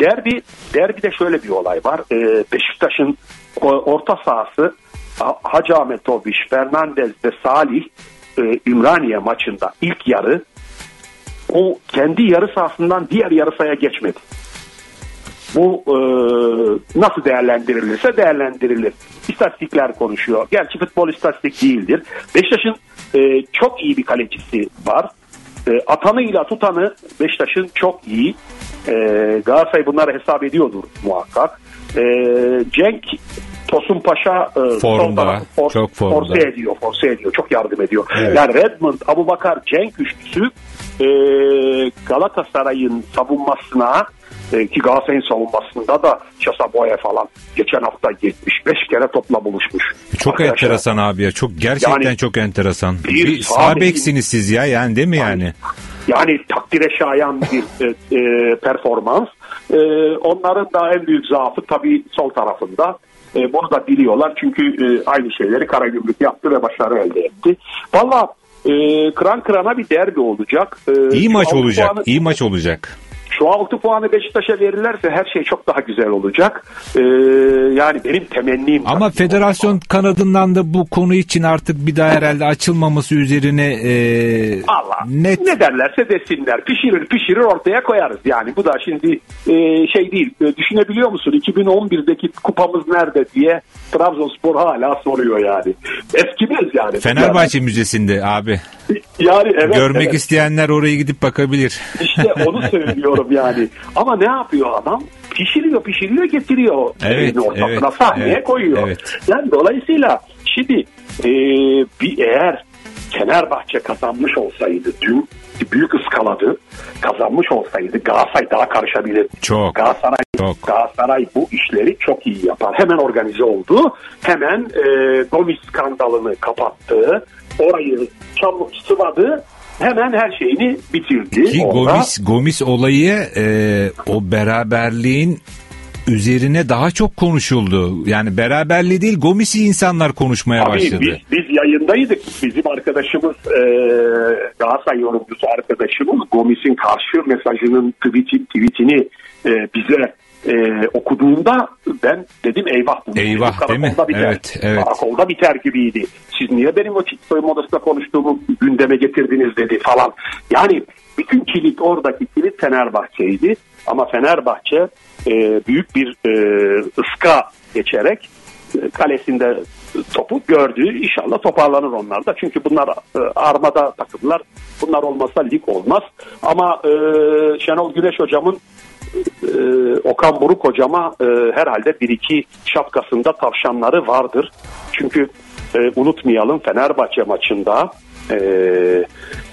S2: derbi derbide şöyle bir olay var. E, Beşiktaş'ın orta sahası Ha- Hacı Ahmet Tobiş, Fernandez ve Salih e, Ümraniye maçında ilk yarı o kendi yarı sahasından diğer yarı sahaya geçmedi. Bu e, nasıl değerlendirilirse değerlendirilir. İstatistikler konuşuyor. Gerçi futbol istatistik değildir. Beşiktaş'ın e, çok iyi bir kalecisi var. E, atanıyla tutanı Beşiktaş'ın çok iyi. E, Galatasaray bunları hesap ediyordur muhakkak. E, Cenk Tosun Paşa e,
S3: Formda,
S2: for-
S3: çok formda.
S2: force ediyor, force ediyor. Çok yardım ediyor.
S3: Evet.
S2: Yani Redmond, Abubakar, Cenk üçlüsü e, Galatasaray'ın savunmasına e, ki Galatasaray'ın savunmasında da Çasaboya falan geçen hafta 75 kere topla buluşmuş.
S3: Çok
S2: Arkadaşlar,
S3: enteresan abi ya. Çok gerçekten
S2: Yani
S3: çok enteresan.
S2: bir
S3: Bir
S2: sağ
S3: sağ
S2: bekin-
S3: beksiniz siz ya yani değil mi yani?
S2: Yani takdire şayan bir e, e, performans. E, onların da en büyük zaafı tabii sol tarafında. E, bunu da biliyorlar çünkü e, aynı şeyleri Karagümrük yaptı ve başarı elde etti. Valla e, kıran kırana bir derbi olacak. E,
S3: İyi maç olacak.
S2: puanı-
S3: iyi maç olacak.
S2: Şu 6 puanı Beşiktaş'a verirlerse her şey çok daha güzel olacak. E, yani benim temennim.
S3: Ama federasyon kanadından da bu konu için artık bir daha herhalde açılmaması üzerine e,
S2: Allah
S3: net
S2: ne derlerse desinler pişirir pişirir ortaya koyarız yani bu da şimdi e, şey değil E, düşünebiliyor musun 2011'deki kupamız nerede diye Trabzonspor hala soruyor yani eskimez yani.
S3: Fenerbahçe Müzesi'nde abi.
S2: Yani evet,
S3: Görmek
S2: evet.
S3: isteyenler oraya gidip bakabilir.
S2: İşte onu söylüyorum yani. Ama ne yapıyor adam? Pişiriyor pişiriyor getiriyor.
S3: Evet,
S2: ortasına
S3: evet,
S2: sahneye
S3: evet,
S2: koyuyor.
S3: evet.
S2: Yani dolayısıyla şimdi e, bir eğer Fenerbahçe kazanmış olsaydı dün büyük ıskaladı. Kazanmış olsaydı Galatasaray daha karışabilir.
S3: Çok,
S2: Galatasaray,
S3: çok.
S2: Galatasaray bu işleri çok iyi yapar. Hemen organize oldu. Hemen e, Gomis skandalını kapattı. Orayı çabuk sıvadı. Hemen her şeyini bitirdi.
S3: Ki
S2: orada.
S3: Gomis, Gomis olayı e, o beraberliğin üzerine daha çok konuşuldu. Yani beraberliği değil Gomis'i insanlar konuşmaya
S2: Tabii
S3: başladı.
S2: biz, biz yayındaydık. Bizim arkadaşımız e, Galatasaray yorumcusu arkadaşımız Gomis'in karşı mesajının tweet'i, tweetini e, bize e, okuduğunda ben dedim eyvah bu
S3: Eyvah,
S2: bu
S3: değil mi?
S2: biter.
S3: Evet, evet.
S2: Karakolda biter gibiydi. Siz niye benim o soyunma odasında konuştuğumu gündeme getirdiniz dedi falan. Yani bütün kilit oradaki kilit Fenerbahçe'ydi. Ama Fenerbahçe e, büyük bir e, ıska geçerek e, kalesinde topu gördü. İnşallah toparlanır onlar da. Çünkü bunlar e, armada takımlar. Bunlar olmasa lig olmaz. Ama e, Şenol Güneş hocamın e, Okan Buruk hocama e, herhalde bir iki şapkasında tavşanları vardır. Çünkü e, unutmayalım Fenerbahçe maçında e,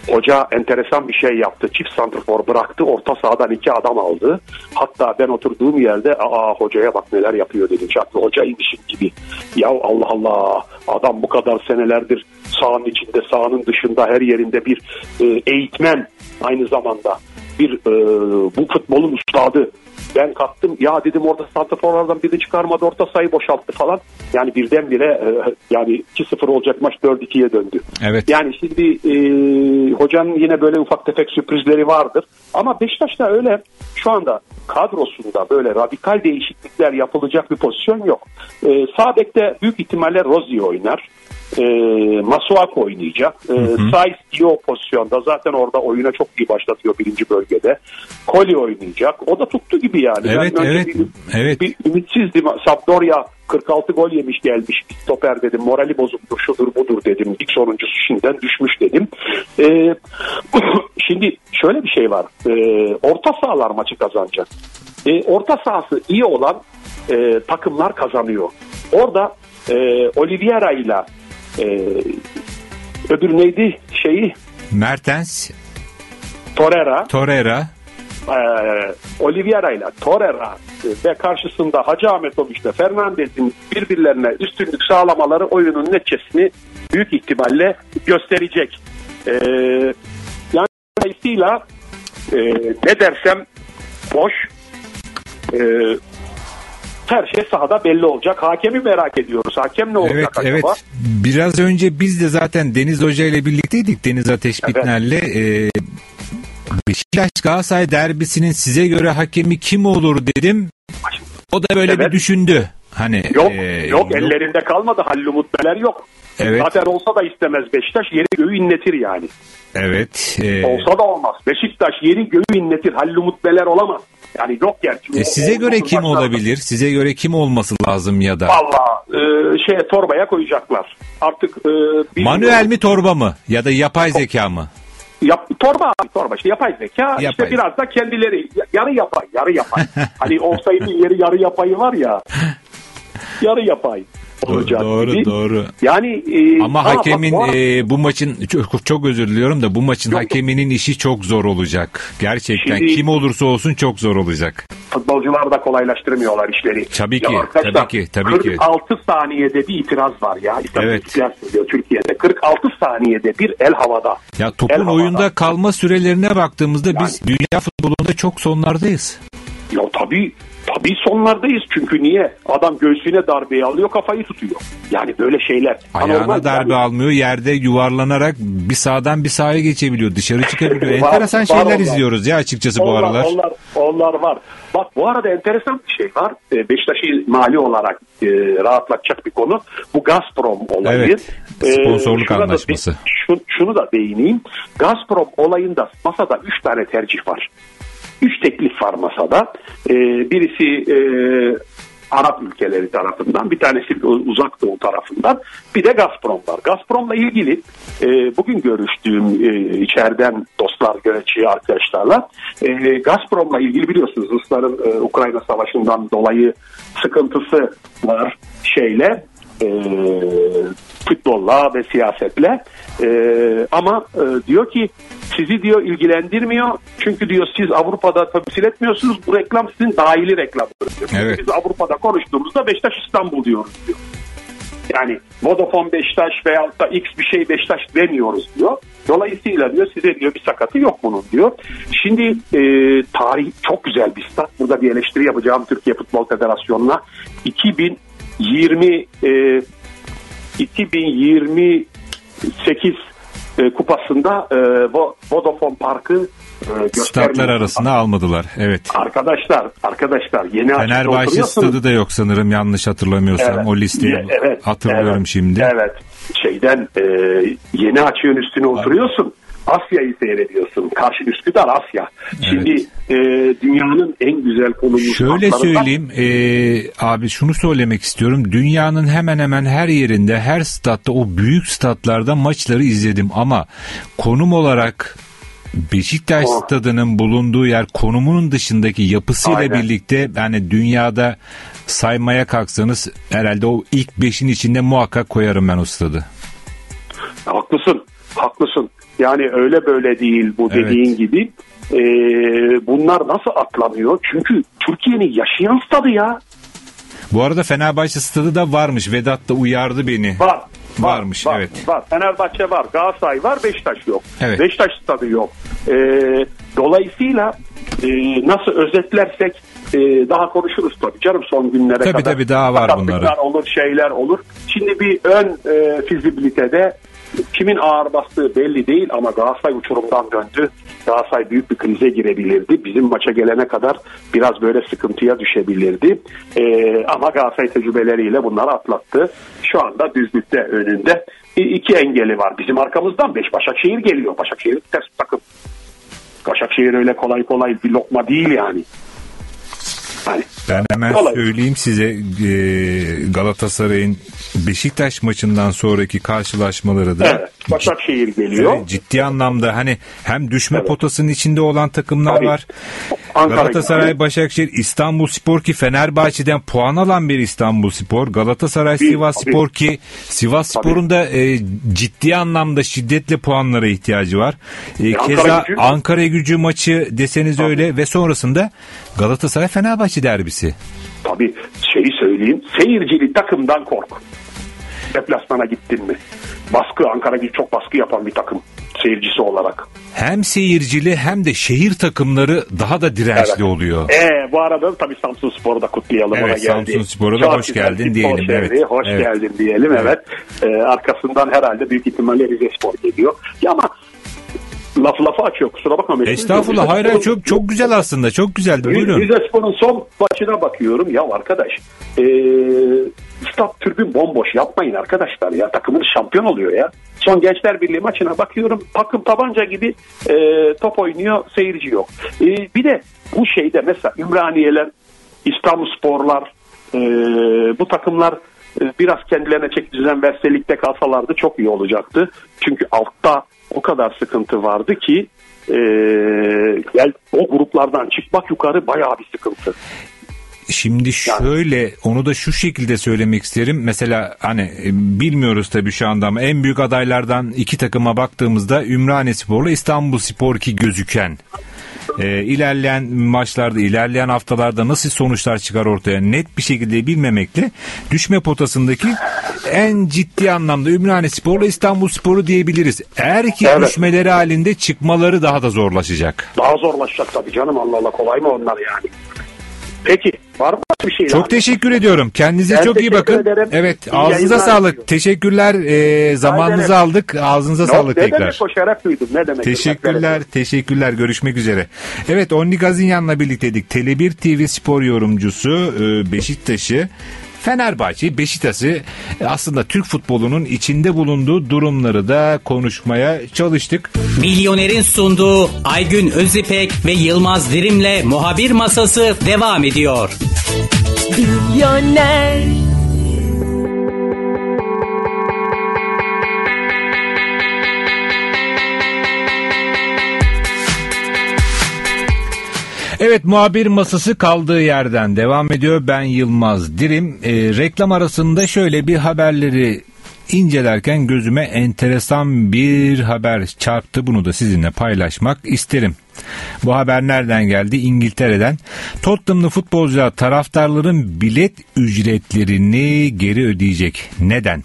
S2: hoca enteresan bir şey yaptı. Çift santrfor bıraktı. Orta sahadan iki adam aldı. Hatta ben oturduğum yerde aa hocaya bak neler yapıyor dedim. Çaklı hocaymışım gibi. Ya Allah Allah adam bu kadar senelerdir sahanın içinde sahanın dışında her yerinde bir e, eğitmen aynı zamanda bir e, bu futbolun ustadı. Ben kalktım ya dedim orada santraforlardan birini çıkarmadı orta sayı boşalttı falan. Yani birdenbire e, yani 2-0 olacak maç 4-2'ye döndü.
S3: Evet.
S2: Yani şimdi e, hocanın yine böyle ufak tefek sürprizleri vardır. Ama Beşiktaş'ta öyle şu anda kadrosunda böyle radikal değişiklikler yapılacak bir pozisyon yok. E, sağ bekte büyük ihtimalle Rozi oynar. E, Masuak oynayacak. E, Saiz iyi o pozisyonda. Zaten orada oyuna çok iyi başlatıyor birinci bölgede. Koli oynayacak. O da tuttu gibi yani.
S3: Evet,
S2: Ben
S3: evet,
S2: Bir,
S3: evet.
S2: bir ümitsizdim. Sampdoria 46 gol yemiş gelmiş. Stoper dedim. Morali bozuktur, şudur budur dedim. Lig sonuncusu şimdiden düşmüş dedim. Ee, şimdi şöyle bir şey var. Ee, orta sahalar maçı kazanacak. Ee, orta sahası iyi olan e, takımlar kazanıyor. Orada e, Oliveira ile e, öbür neydi? Şeyi?
S3: Mertens,
S2: Torreira.
S3: Torreira,
S2: e, Oliveira ile Torreira e, ve karşısında Hacı Ahmetoviç ile Fernandez'in birbirlerine üstünlük sağlamaları oyunun neticesini büyük ihtimalle gösterecek. E, yani dolayısıyla e, ne dersem boş. E, her şey sahada belli olacak. Hakemi merak ediyoruz. Hakem ne olacak
S3: Evet
S2: acaba?
S3: evet. Biraz önce biz de zaten Deniz Hoca ile birlikteydik. Deniz Ateş
S2: Evet.
S3: Bitner'le. Ee, Beşiktaş Galatasaray derbisinin size göre hakemi kim olur dedim. O da böyle
S2: Evet.
S3: bir düşündü. Hani
S2: Yok
S3: ee,
S2: yok ellerinde kalmadı. Hallumut Beler yok.
S3: Evet.
S2: Zaten olsa da istemez Beşiktaş yeri göğü inletir yani.
S3: Evet. ee,
S2: Olsa da olmaz. Beşiktaş yeri göğü inletir. Hallumut Beler olamaz. Yani yok gerçi.
S3: e, size göre kim olabilir? Size göre kim olması lazım ya da?
S2: Valla e, şeye torbaya koyacaklar. Artık e.
S3: Manuel mi torba mı? Ya da yapay zeka mı?
S2: Yap, torba abi torba işte yapay zeka işte
S3: Yapay.
S2: biraz da kendileri yarı yapay yarı yapay. hani olsaydı yeri yarı yapayı var ya yarı yapay olacak
S3: doğru
S2: gibi.
S3: doğru.
S2: Yani e,
S3: Ama
S2: bak
S3: hakemin
S2: bu arada-
S3: e, bu maçın çok, çok özür diliyorum da bu maçın
S2: Yok.
S3: hakeminin işi çok zor olacak. Gerçekten
S2: Şimdi-
S3: kim olursa olsun çok zor olacak.
S2: futbolcular da kolaylaştırmıyorlar işleri.
S3: Tabii
S2: Ya
S3: ki,
S2: arkadaşlar,
S3: tabii ki, tabii ki.
S2: 46 saniyede bir itiraz var ya. İstatistikler
S3: Evet.
S2: söylüyor Türkiye'de. 46 saniyede bir el havada.
S3: Ya
S2: El
S3: topun
S2: havada.
S3: oyunda kalma sürelerine baktığımızda biz dünya futbolunda çok sonlardayız.
S2: Ya tabii tabii sonlardayız. Çünkü niye? Adam göğsüne darbeyi alıyor kafayı tutuyor. Yani böyle şeyler.
S3: Ayağına
S2: anormal
S3: darbe
S2: yani.
S3: almıyor, yerde yuvarlanarak bir sağdan bir sağa geçebiliyor, dışarı çıkabiliyor.
S2: Var-
S3: Enteresan
S2: var
S3: şeyler
S2: onlar.
S3: izliyoruz ya açıkçası bu
S2: Onlar,
S3: aralar.
S2: onlar, onlar var. Bak bu arada enteresan bir şey var. Ee, Beşiktaş'ı mali olarak e, rahatlatacak bir konu. Bu Gazprom olayı.
S3: Evet, sponsorluk
S2: şuna da
S3: anlaşması.
S2: de- şu- şunu da değineyim. Gazprom olayında masada 3 tane tercih var. 3 teklif var masada. Ee, birisi e, Arap ülkeleri tarafından, bir tanesi uzak doğu tarafından, bir de Gazprom var. Gazprom'la ilgili e, bugün görüştüğüm e, içeriden dostlar, yönetici arkadaşlarla e, Gazprom'la ilgili biliyorsunuz Rusların e, Ukrayna Savaşı'ndan dolayı sıkıntısı var şeyle e, futbolla ve siyasetle E, ama e, diyor ki sizi diyor ilgilendirmiyor çünkü diyor siz Avrupa'da temsil etmiyorsunuz bu reklam sizin dahili. Çünkü
S3: Evet.
S2: Biz Avrupa'da konuştuğumuzda Beşiktaş İstanbul diyoruz diyor. Yani Vodafone Beşiktaş veyahut da X bir şey Beşiktaş demiyoruz diyor. Dolayısıyla diyor size diyor bir sakatı yok bunun diyor. Şimdi e, tarih çok güzel bir stat. Burada bir eleştiri yapacağım Türkiye Futbol Federasyonu'na. 2020 e, 2028 e, kupasında e, Vo- Vodafone Park'ı e,
S3: Statlar arasında almadılar. Evet.
S2: Arkadaşlar, arkadaşlar yeni
S3: Fenerbahçe stadı da yok sanırım yanlış hatırlamıyorsam.
S2: Evet.
S3: O listeyi
S2: evet,
S3: hatırlıyorum
S2: evet,
S3: şimdi.
S2: Evet. Şeyden e, yeni açığın üstüne oturuyorsun. Asya'yı seyrediyorsun. Karşı Üsküdar Asya. Şimdi e, dünyanın en güzel konumlu
S3: Şöyle söyleyeyim e, abi şunu söylemek istiyorum. Dünyanın hemen hemen her yerinde her statta o büyük statlarda maçları izledim ama konum olarak Beşiktaş
S2: Oh.
S3: stadının bulunduğu yer konumunun dışındaki yapısıyla
S2: Aynen.
S3: birlikte yani dünyada saymaya kalksanız herhalde o ilk beşin içinde muhakkak koyarım ben o stadı.
S2: Haklısın, haklısın. Yani öyle böyle değil bu
S3: Evet.
S2: dediğin gibi. Ee, bunlar nasıl atlanıyor? Çünkü Türkiye'nin yaşayan stadı ya.
S3: Bu arada Fenerbahçe stadı da varmış. Vedat da uyardı beni.
S2: Var. var
S3: Varmış,
S2: var,
S3: evet.
S2: Var. Fenerbahçe var, Galatasaray var, Beşiktaş yok.
S3: Evet.
S2: Beşiktaş stadı yok. Ee, dolayısıyla e, nasıl özetlersek e, daha konuşuruz tabii canım son günlere
S3: Tabii,
S2: kadar.
S3: tabii, daha var bunları.
S2: olur, şeyler olur. Şimdi bir ön e, fizibilitede kimin ağır bastığı belli değil ama Galatasaray uçurumdan döndü. Galatasaray büyük bir krize girebilirdi. Bizim maça gelene kadar biraz böyle sıkıntıya düşebilirdi. E, ama Galatasaray tecrübeleriyle bunları atlattı. Şu anda düzlükte önünde. İki engeli var. Bizim arkamızdan 5 Başakşehir geliyor. Başakşehir ters takım. Başakşehir öyle kolay kolay bir lokma değil yani. Hani
S3: Ben hemen
S2: Kolay.
S3: söyleyeyim size e, Galatasaray'ın Beşiktaş maçından sonraki karşılaşmaları da
S2: evet, Başakşehir geliyor.
S3: Evet, ciddi anlamda hani hem düşme
S2: Evet.
S3: potasının içinde olan takımlar
S2: Tabii.
S3: var.
S2: Ankara
S3: Galatasaray,
S2: gibi.
S3: Başakşehir, İstanbul Spor ki Fenerbahçe'den puan alan bir İstanbul Spor. Galatasaray,
S2: Tabii,
S3: Sivas
S2: tabii.
S3: Spor ki Sivas
S2: Tabii.
S3: Spor'un da e, ciddi anlamda şiddetle puanlara ihtiyacı var. E,
S2: Ankara
S3: keza
S2: gücü.
S3: Ankara gücü maçı deseniz
S2: Tabii.
S3: öyle ve sonrasında Galatasaray Fenerbahçe derbisi.
S2: Tabii şeyi söyleyeyim. Seyircili takımdan kork. Deplasmana gittin mi? Baskı Ankara gibi çok baskı yapan bir takım seyircisi olarak.
S3: Hem seyircili hem de şehir takımları daha da dirençli
S2: Evet.
S3: oluyor.
S2: Ee, bu arada tabii Samsun Spor'u da kutlayalım.
S3: Evet,
S2: ona geldi.
S3: Samsun Spor'a da
S2: Çok
S3: hoş geldin diyelim,
S2: şehri,
S3: evet.
S2: Hoş
S3: Evet.
S2: geldin diyelim evet. Ee, arkasından herhalde büyük ihtimalle Rize Spor geliyor. Ya ama lafı lafı açıyor kusura bakma. Mesut.
S3: Estağfurullah hayır hayır, çok çok güzel aslında çok güzeldi buyurun.
S2: Rize Spor'un son maçına bakıyorum. Ya arkadaş ee, stat tribün bomboş yapmayın arkadaşlar ya. Takımın şampiyon oluyor ya. Son Gençler Birliği maçına bakıyorum. Takım tabanca gibi ee, top oynuyor. Seyirci yok. Ee, bir de bu şeyde mesela Ümraniyeler, İstanbul Sporlar ee, bu takımlar ee, biraz kendilerine çeki düzen verse ligde kalsalardı çok iyi olacaktı. Çünkü altta o kadar sıkıntı vardı ki ee, gel o gruplardan çıkmak yukarı bayağı bir sıkıntı.
S3: Şimdi şöyle onu da şu şekilde söylemek isterim. Mesela hani e, bilmiyoruz tabii şu anda ama en büyük adaylardan iki takıma baktığımızda Ümraniye Spor'la İstanbul Spor ki gözüken. E, ilerleyen maçlarda, ilerleyen haftalarda nasıl sonuçlar çıkar ortaya net bir şekilde bilmemekle düşme potasındaki en ciddi anlamda Ümraniye Spor'la İstanbul Spor'u diyebiliriz. Eğer ki
S2: Evet.
S3: düşmeleri halinde çıkmaları daha da zorlaşacak.
S2: Daha zorlaşacak tabii canım Allah Allah kolay mı onlar yani. Peki var mı bir şey?
S3: Çok teşekkür ediyorum. Kendinize
S2: Ben
S3: çok iyi bakın.
S2: ederim.
S3: Evet,
S2: İyi
S3: ağzınıza sağlık.
S2: diliyorum.
S3: Teşekkürler. Ee, zamanınızı
S2: ederim.
S3: aldık. Ağzınıza
S2: Yok,
S3: sağlık
S2: ne
S3: tekrar.
S2: demek şeref duydum ne demek.
S3: Teşekkürler, teşekkürler. Görüşmek üzere. Evet, Onni Gazinyan'la birlikteydik. Tele1 TV spor yorumcusu e, Beşiktaş'ı Fenerbahçe, Beşiktaş'ı e, aslında Türk futbolunun içinde bulunduğu durumları da konuşmaya çalıştık.
S1: Milyoner'in sunduğu Aygün Özipek ve Yılmaz Dirim'le Muhabir Masası devam ediyor.
S6: Milyoner
S3: Evet muhabir masası kaldığı yerden devam ediyor. Ben Yılmaz Dirim. Ee, reklam arasında şöyle bir haberleri incelerken gözüme enteresan bir haber çarptı. Bunu da sizinle paylaşmak isterim. Bu haber nereden geldi? İngiltere'den. Tottenhamlı futbolcular taraftarların bilet ücretlerini geri ödeyecek. Neden?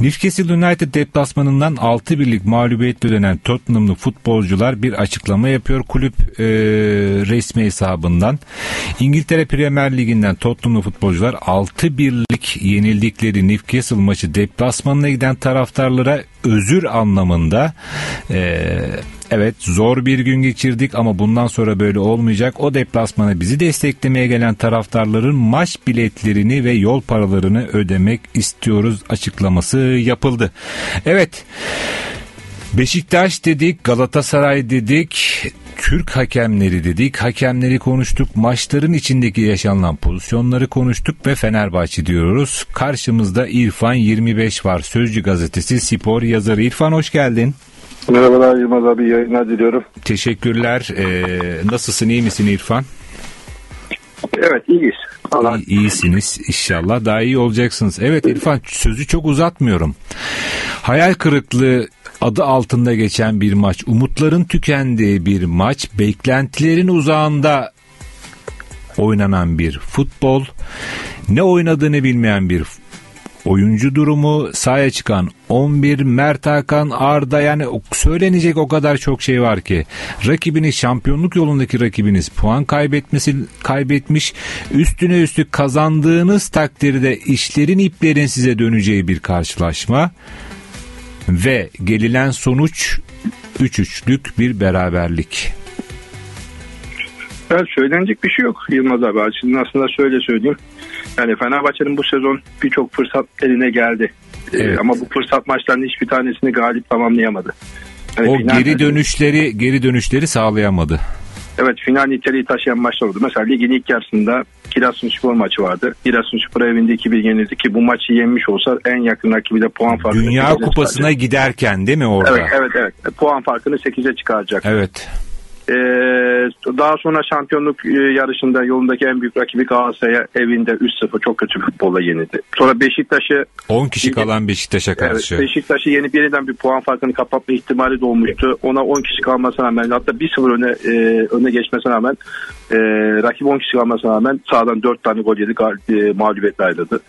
S3: Newcastle United deplasmanından 6 birlik mağlubiyetle dönen Tottenhamlı futbolcular bir açıklama yapıyor kulüp e, resmi hesabından. İngiltere Premier Ligi'nden Tottenhamlı futbolcular 6 birlik yenildikleri Newcastle maçı deplasmanına giden taraftarlara özür anlamında e, evet zor bir gün geçirdik ama bundan sonra böyle olmayacak. O deplasmana bizi desteklemeye gelen taraftarların maç biletlerini ve yol paralarını ödemek istiyoruz açıklaması yapıldı. Evet Beşiktaş dedik, Galatasaray dedik, Türk hakemleri dedik, hakemleri konuştuk, maçların içindeki yaşanılan pozisyonları konuştuk ve Fenerbahçe diyoruz. Karşımızda İrfan 25 var. Sözcü gazetesi spor yazarı. İrfan hoş geldin.
S4: Merhabalar Yılmaz abi yayınlar diliyorum.
S3: Teşekkürler. Ee, nasılsın iyi misin İrfan?
S4: Evet iyiyiz.
S3: Allah. İyi, iyisiniz inşallah daha iyi olacaksınız. Evet İrfan sözü çok uzatmıyorum. Hayal kırıklığı adı altında geçen bir maç, umutların tükendiği bir maç, beklentilerin uzağında oynanan bir futbol, ne oynadığını bilmeyen bir oyuncu durumu, sahaya çıkan 11 Mert Hakan Arda yani söylenecek o kadar çok şey var ki. Rakibiniz şampiyonluk yolundaki rakibiniz puan kaybetmesi kaybetmiş. Üstüne üstlük kazandığınız takdirde işlerin iplerin size döneceği bir karşılaşma. Ve gelilen sonuç 3-3'lük bir beraberlik.
S4: Evet söylenecek bir şey yok Yılmaz abi. Şimdi aslında şöyle söyleyeyim. Yani Fenerbahçe'nin bu sezon birçok fırsat eline geldi. Ee, evet. Ee, ama bu fırsat maçlarının hiçbir tanesini galip tamamlayamadı.
S3: Yani o geri dönüşleri geri dönüşleri sağlayamadı.
S4: Evet final niteliği taşıyan maçlar oldu. Mesela ligin ilk yarısında Giresunspor maçı vardı. Giresunspor evinde 2-1 yenildi ki bu maçı yenmiş olsa en yakın rakibi de puan farkını
S3: Dünya Kupası'na giderken değil mi orada?
S4: Evet evet evet. Puan farkını 8'e çıkaracak.
S3: Evet.
S4: Ee, daha sonra şampiyonluk e, yarışında yolundaki en büyük rakibi Galatasaray'a evinde 3-0 çok kötü bir futbolla yenildi. Sonra Beşiktaş'ı
S3: 10 kişi kalan Beşiktaş'a karşı.
S4: Evet, Beşiktaş'ı yenip yeniden bir puan farkını kapatma ihtimali doğmuştu. Ona 10 kişi kalmasına rağmen hatta 1-0 öne, e, öne geçmesine rağmen e, rakip 10 kişi kalmasına rağmen sağdan 4 tane gol yedi e, mağlubiyetle ayrıldı.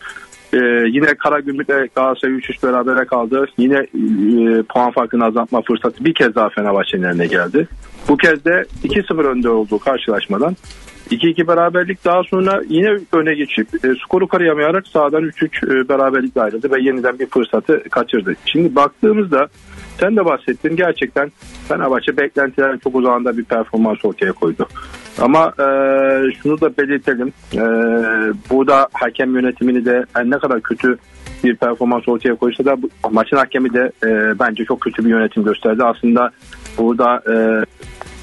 S4: Ee, yine Karagümrük'le Galatasaray 3-3 berabere kaldı. Yine e, puan farkını azaltma fırsatı bir kez daha Fenerbahçe'nin eline geldi. Bu kez de 2-0 önde olduğu karşılaşmadan 2-2 beraberlik daha sonra yine öne geçip e, skoru karayamayarak sağdan 3-3 e, beraberlik ayrıldı ve yeniden bir fırsatı kaçırdı. Şimdi baktığımızda sen de bahsettin gerçekten Fenerbahçe beklentilerin çok uzağında bir performans ortaya koydu. Ama e, şunu da belirtelim. E, burada hakem yönetimini de yani ne kadar kötü bir performans ortaya koysa da bu, maçın hakemi de e, bence çok kötü bir yönetim gösterdi. Aslında burada e,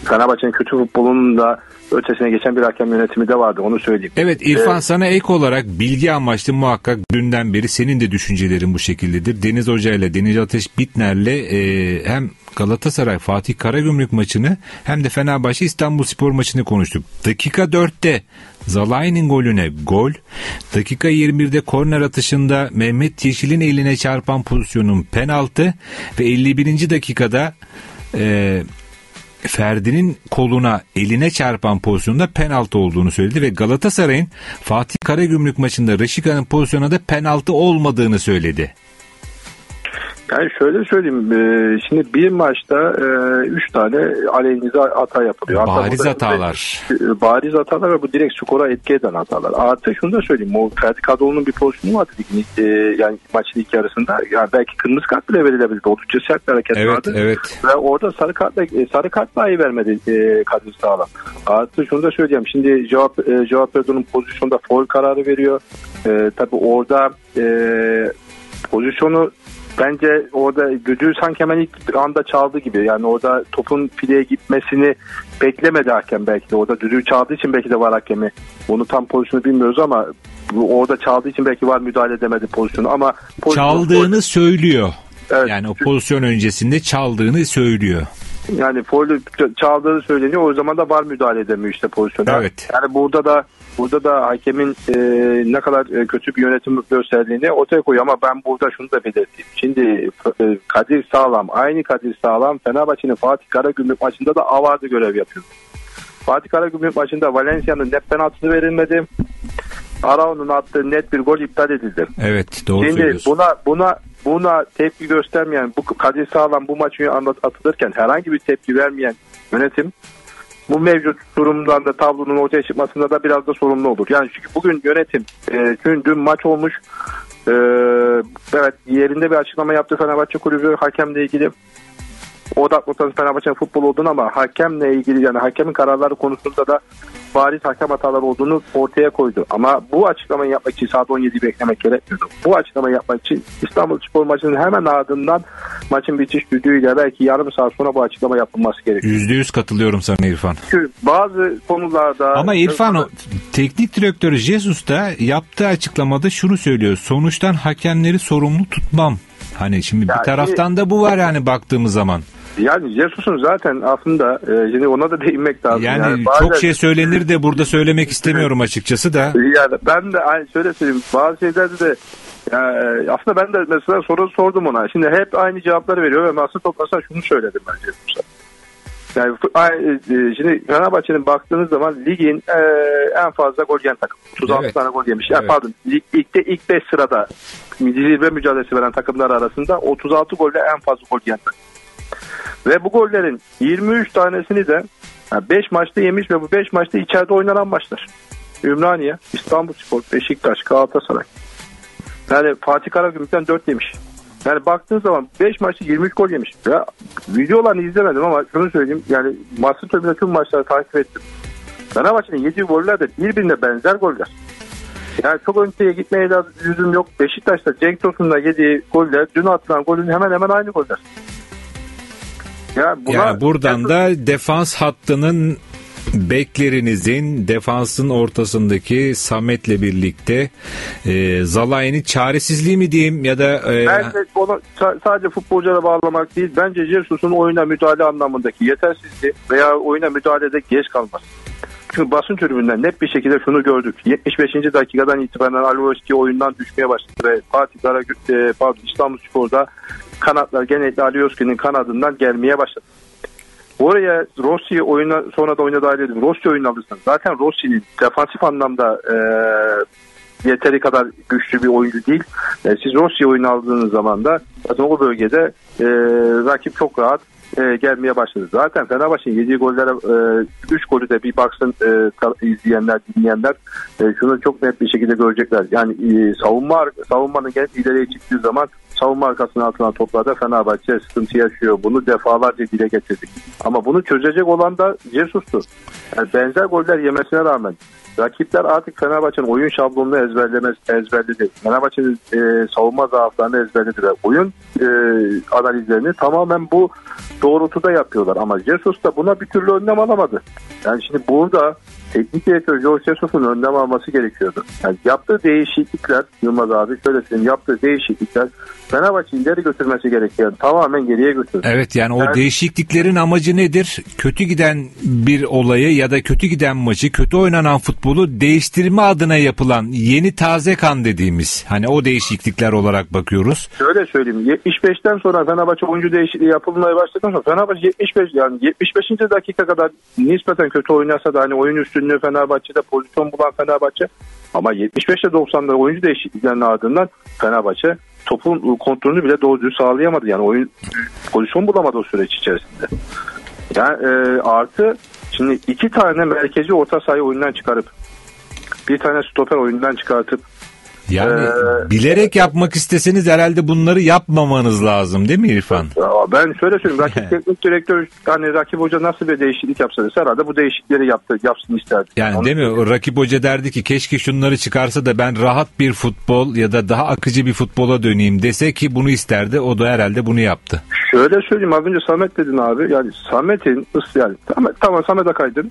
S4: Fenerbahçe'nin kötü futbolunun da ötesine geçen bir hakem yönetimi de vardı onu söyleyeyim.
S3: Evet İrfan ee, sana ek olarak bilgi amaçlı muhakkak dünden beri senin de düşüncelerin bu şekildedir. Deniz Hoca ile Deniz Ateş Bitner'le e, hem Galatasaray Fatih Karagümrük maçını hem de Fenerbahçe İstanbul Spor maçını konuştuk. Dakika 4'te Zalai'nin golüne gol, dakika 21'de korner atışında Mehmet Yeşil'in eline çarpan pozisyonun penaltı ve 51. dakikada e, Ferdi'nin koluna eline çarpan pozisyonda penaltı olduğunu söyledi ve Galatasaray'ın Fatih Karagümrük maçında Reşika'nın pozisyonunda da penaltı olmadığını söyledi.
S4: Yani şöyle söyleyeyim. E, şimdi bir maçta e, üç tane aleyhinize hata yapılıyor.
S3: Bariz Hatta hatalar.
S4: E, bariz hatalar ve bu direkt skora etki eden hatalar. Artı şunu da söyleyeyim. O Ferdi Kadıoğlu'nun bir pozisyonu vardı. yani maçın ilk yarısında. Yani belki kırmızı kart bile verilebilirdi. Oldukça sert bir hareket
S3: evet,
S4: vardı.
S3: Evet.
S4: Ve orada sarı kart sarı kart dahi vermedi Kadir Sağlam. Artı şunu da söyleyeyim. Şimdi cevap cevap Erdoğan'ın pozisyonda foul kararı veriyor. Tabii orada pozisyonu bence orada düdüğü sanki hemen ilk anda çaldı gibi. Yani orada topun fileye gitmesini beklemedi hakem belki de. Orada düdüğü çaldığı için belki de var hakemi. Onu tam pozisyonu bilmiyoruz ama orada çaldığı için belki var müdahale edemedi pozisyonu ama
S3: pozisyon, çaldığını söylüyor. Evet. Yani o pozisyon öncesinde çaldığını söylüyor.
S4: Yani foul çaldığını söyleniyor. O zaman da var müdahale edemiyor işte pozisyona.
S3: Evet.
S4: Yani burada da burada da hakemin e, ne kadar e, kötü bir yönetim gösterdiğini ortaya koyuyor ama ben burada şunu da belirteyim. Şimdi e, Kadir Sağlam, aynı Kadir Sağlam Fenerbahçe'nin Fatih Karagümrük maçında da avardı görev yapıyor. Fatih Karagümrük maçında Valencia'nın net penaltısı verilmedi. Arao'nun attığı net bir gol iptal edildi.
S3: Evet doğru
S4: Şimdi
S3: söylüyorsun.
S4: buna buna buna tepki göstermeyen bu Kadir Sağlam bu maçı atılırken herhangi bir tepki vermeyen yönetim bu mevcut durumdan da tablonun ortaya çıkmasında da biraz da sorumlu olur. Yani çünkü bugün yönetim e, dün, dün maç olmuş e, evet yerinde bir açıklama yaptı Fenerbahçe Kulübü hakemle ilgili odak noktası Fenerbahçe'nin futbol olduğunu ama hakemle ilgili yani hakemin kararları konusunda da bariz hakem hataları olduğunu ortaya koydu. Ama bu açıklamayı yapmak için saat 17'yi beklemek gerekmiyordu. Bu açıklamayı yapmak için İstanbul Spor maçının hemen ardından maçın bitiş düdüğüyle belki yarım saat sonra bu açıklama yapılması gerekiyor.
S3: %100 katılıyorum sana İrfan.
S4: Çünkü bazı konularda...
S3: Ama İrfan o teknik direktörü Jesus da yaptığı açıklamada şunu söylüyor. Sonuçtan hakemleri sorumlu tutmam. Hani şimdi bir
S4: Yani-
S3: taraftan da bu var yani baktığımız zaman.
S4: Yani Jesus'un zaten aslında e, şimdi ona da değinmek lazım.
S3: Yani
S4: bazen-
S3: çok şey söylenir de burada söylemek istemiyorum açıkçası da.
S4: Yani ben de aynı şöyle söyleyeyim bazı şeylerde de yani aslında ben de mesela soru sordum ona. Şimdi hep aynı cevapları veriyor ve aslında toplasan şunu söyledim ben Jesus'a. Yani e, şimdi Fenerbahçe'nin baktığınız zaman ligin e, en fazla gol yiyen takım. 36
S3: Evet.
S4: tane gol yemiş. Yani
S3: Evet.
S4: pardon lig, ilk, ilk 5 sırada zirve mücadelesi veren takımlar arasında 36 golle en fazla gol yiyen takım. Ve bu gollerin 23 tanesini de 5 maçta yemiş ve bu 5 maçta içeride oynanan maçlar. Ümraniye, İstanbulspor, Beşiktaş, Galatasaray. Yani Fatih Karagümrük'ten 4 yemiş. Yani baktığın zaman 5 maçta 23 gol yemiş. Ya videolarını izlemedim ama şunu söyleyeyim. Yani maçın tümüyle tüm maçları takip ettim. Fenerbahçe'nin yediği goller de birbirine benzer goller. Yani çok öteye gitmeye de lüzum yok. Beşiktaş'ta Cenk Tosun'la yediği goller dün atılan golün hemen hemen aynı goller. Ya buna-
S3: Yani buradan da defans hattının beklerinizin defansın ortasındaki Samet'le birlikte e, Zalai'nin çaresizliği mi diyeyim ya da e,
S4: Bence onu sa- sadece futbolculara bağlamak değil. Bence Jesus'un oyuna müdahale anlamındaki yetersizliği veya oyuna müdahalede geç kalması. Çünkü basın tribünden net bir şekilde şunu gördük. 75. dakikadan itibaren Alioski oyundan düşmeye başladı ve Fatih Karagül, e, pardon, İstanbul Spor'da kanatlar genellikle Alioski'nin kanadından gelmeye başladı. Oraya Rossi oyuna sonra da oyuna dahil edildi. Rossi oyunu alırsan zaten Rossi'nin defansif anlamda e, yeteri kadar güçlü bir oyuncu değil. E, siz Rossi oyunu aldığınız zaman da zaten o bölgede e, rakip çok rahat e, gelmeye başladı. Zaten Fenerbahçe'nin yediği gollere 3 golü de bir baksın e, izleyenler, dinleyenler e, şunu çok net bir şekilde görecekler. Yani e, savunma savunmanın gel ileriye çıktığı zaman savunma arkasına atılan toplarda Fenerbahçe sıkıntı yaşıyor. Bunu defalarca dile getirdik. Ama bunu çözecek olan da Jesus'tu. Yani benzer goller yemesine rağmen rakipler artık Fenerbahçe'nin oyun şablonunu ezberlemez, ezberledi. Fenerbahçe'nin e, savunma zaaflarını ezberledi ve oyun e, analizlerini tamamen bu doğrultuda yapıyorlar. Ama Jesus da buna bir türlü önlem alamadı. Yani şimdi burada teknik direktör George Jesus'un önlem alması gerekiyordu. Yani yaptığı değişiklikler Yılmaz abi şöyle söyleyeyim yaptığı değişiklikler Fenerbahçe'yi ileri götürmesi gereken tamamen geriye götürdü.
S3: Evet yani o
S4: Yani-
S3: değişikliklerin amacı nedir? Kötü giden bir olayı ya da kötü giden maçı, kötü oynanan futbolu değiştirme adına yapılan yeni taze kan dediğimiz hani o değişiklikler olarak bakıyoruz.
S4: Şöyle söyleyeyim 75'ten sonra Fenerbahçe oyuncu değişikliği yapılmaya başladıktan sonra Fenerbahçe 75 yani 75. dakika kadar nispeten kötü oynarsa da hani oyun üstünlüğü Fenerbahçe'de pozisyon bulan Fenerbahçe ama 75 ile 90'da oyuncu değişikliklerinin ardından Fenerbahçe topun kontrolünü bile doğru düzgün sağlayamadı. Yani oyun pozisyon bulamadı o süreç içerisinde. Yani e, artı şimdi iki tane merkezi orta sahayı oyundan çıkarıp bir tane stoper oyundan çıkartıp
S3: Yani
S4: Ee,
S3: bilerek yapmak isteseniz herhalde bunları yapmamanız lazım değil mi İrfan?
S4: Ben şöyle söyleyeyim. Rakip teknik direktör hani rakip hoca nasıl bir değişiklik yapsa dese herhalde bu değişiklikleri yaptı, yapsın isterdi.
S3: Yani
S4: Onu-
S3: değil mi? O rakip hoca derdi ki keşke şunları çıkarsa da ben rahat bir futbol ya da daha akıcı bir futbola döneyim dese ki bunu isterdi. O da herhalde bunu yaptı.
S4: Şöyle söyleyeyim az önce Samet dedin abi. Yani Samet'in yani tamam, tamam Samet Akaydın.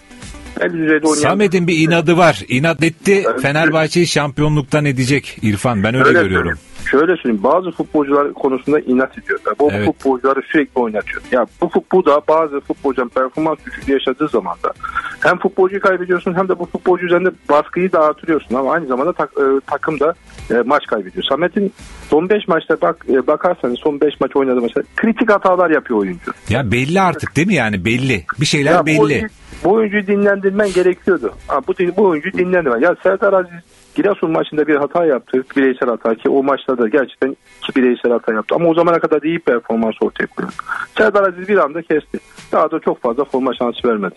S4: El düzeyde oynayan.
S3: Samet'in bir inadı var. İnat etti. Fenerbahçe'yi şampiyonluktan edecek İrfan. Ben öyle
S4: Şöyle
S3: görüyorum.
S4: söyleyeyim. Şöyle söyleyeyim bazı futbolcular konusunda inat ediyor. Yani bu
S3: Evet.
S4: futbolcuları sürekli oynatıyor. Ya bu, fut- bu da bazı futbolcunun performans düşüklüğü yaşadığı zaman da hem futbolcuyu kaybediyorsun hem de bu futbolcu üzerinde baskıyı dağıtıyorsun ama aynı zamanda tak, e, takım da e, maç kaybediyor. Samet'in son 5 maçta bak e, bakarsanız son 5 maç oynadı mesela kritik hatalar yapıyor oyuncu.
S3: Ya belli artık değil mi yani belli. Bir şeyler
S4: Ya bu,
S3: belli.
S4: oyuncu, bu oyuncuyu dinlendirmen gerekiyordu. Ha, bu, bu oyuncuyu dinlendirmen. Ya Serdar Aziz Giresun maçında bir hata yaptı. Bireysel hata ki o maçta da gerçekten iki bireysel hata yaptı. Ama o zamana kadar iyi performans ortaya koydu. Serdar Aziz bir anda kesti. Daha da çok fazla forma şansı vermedi.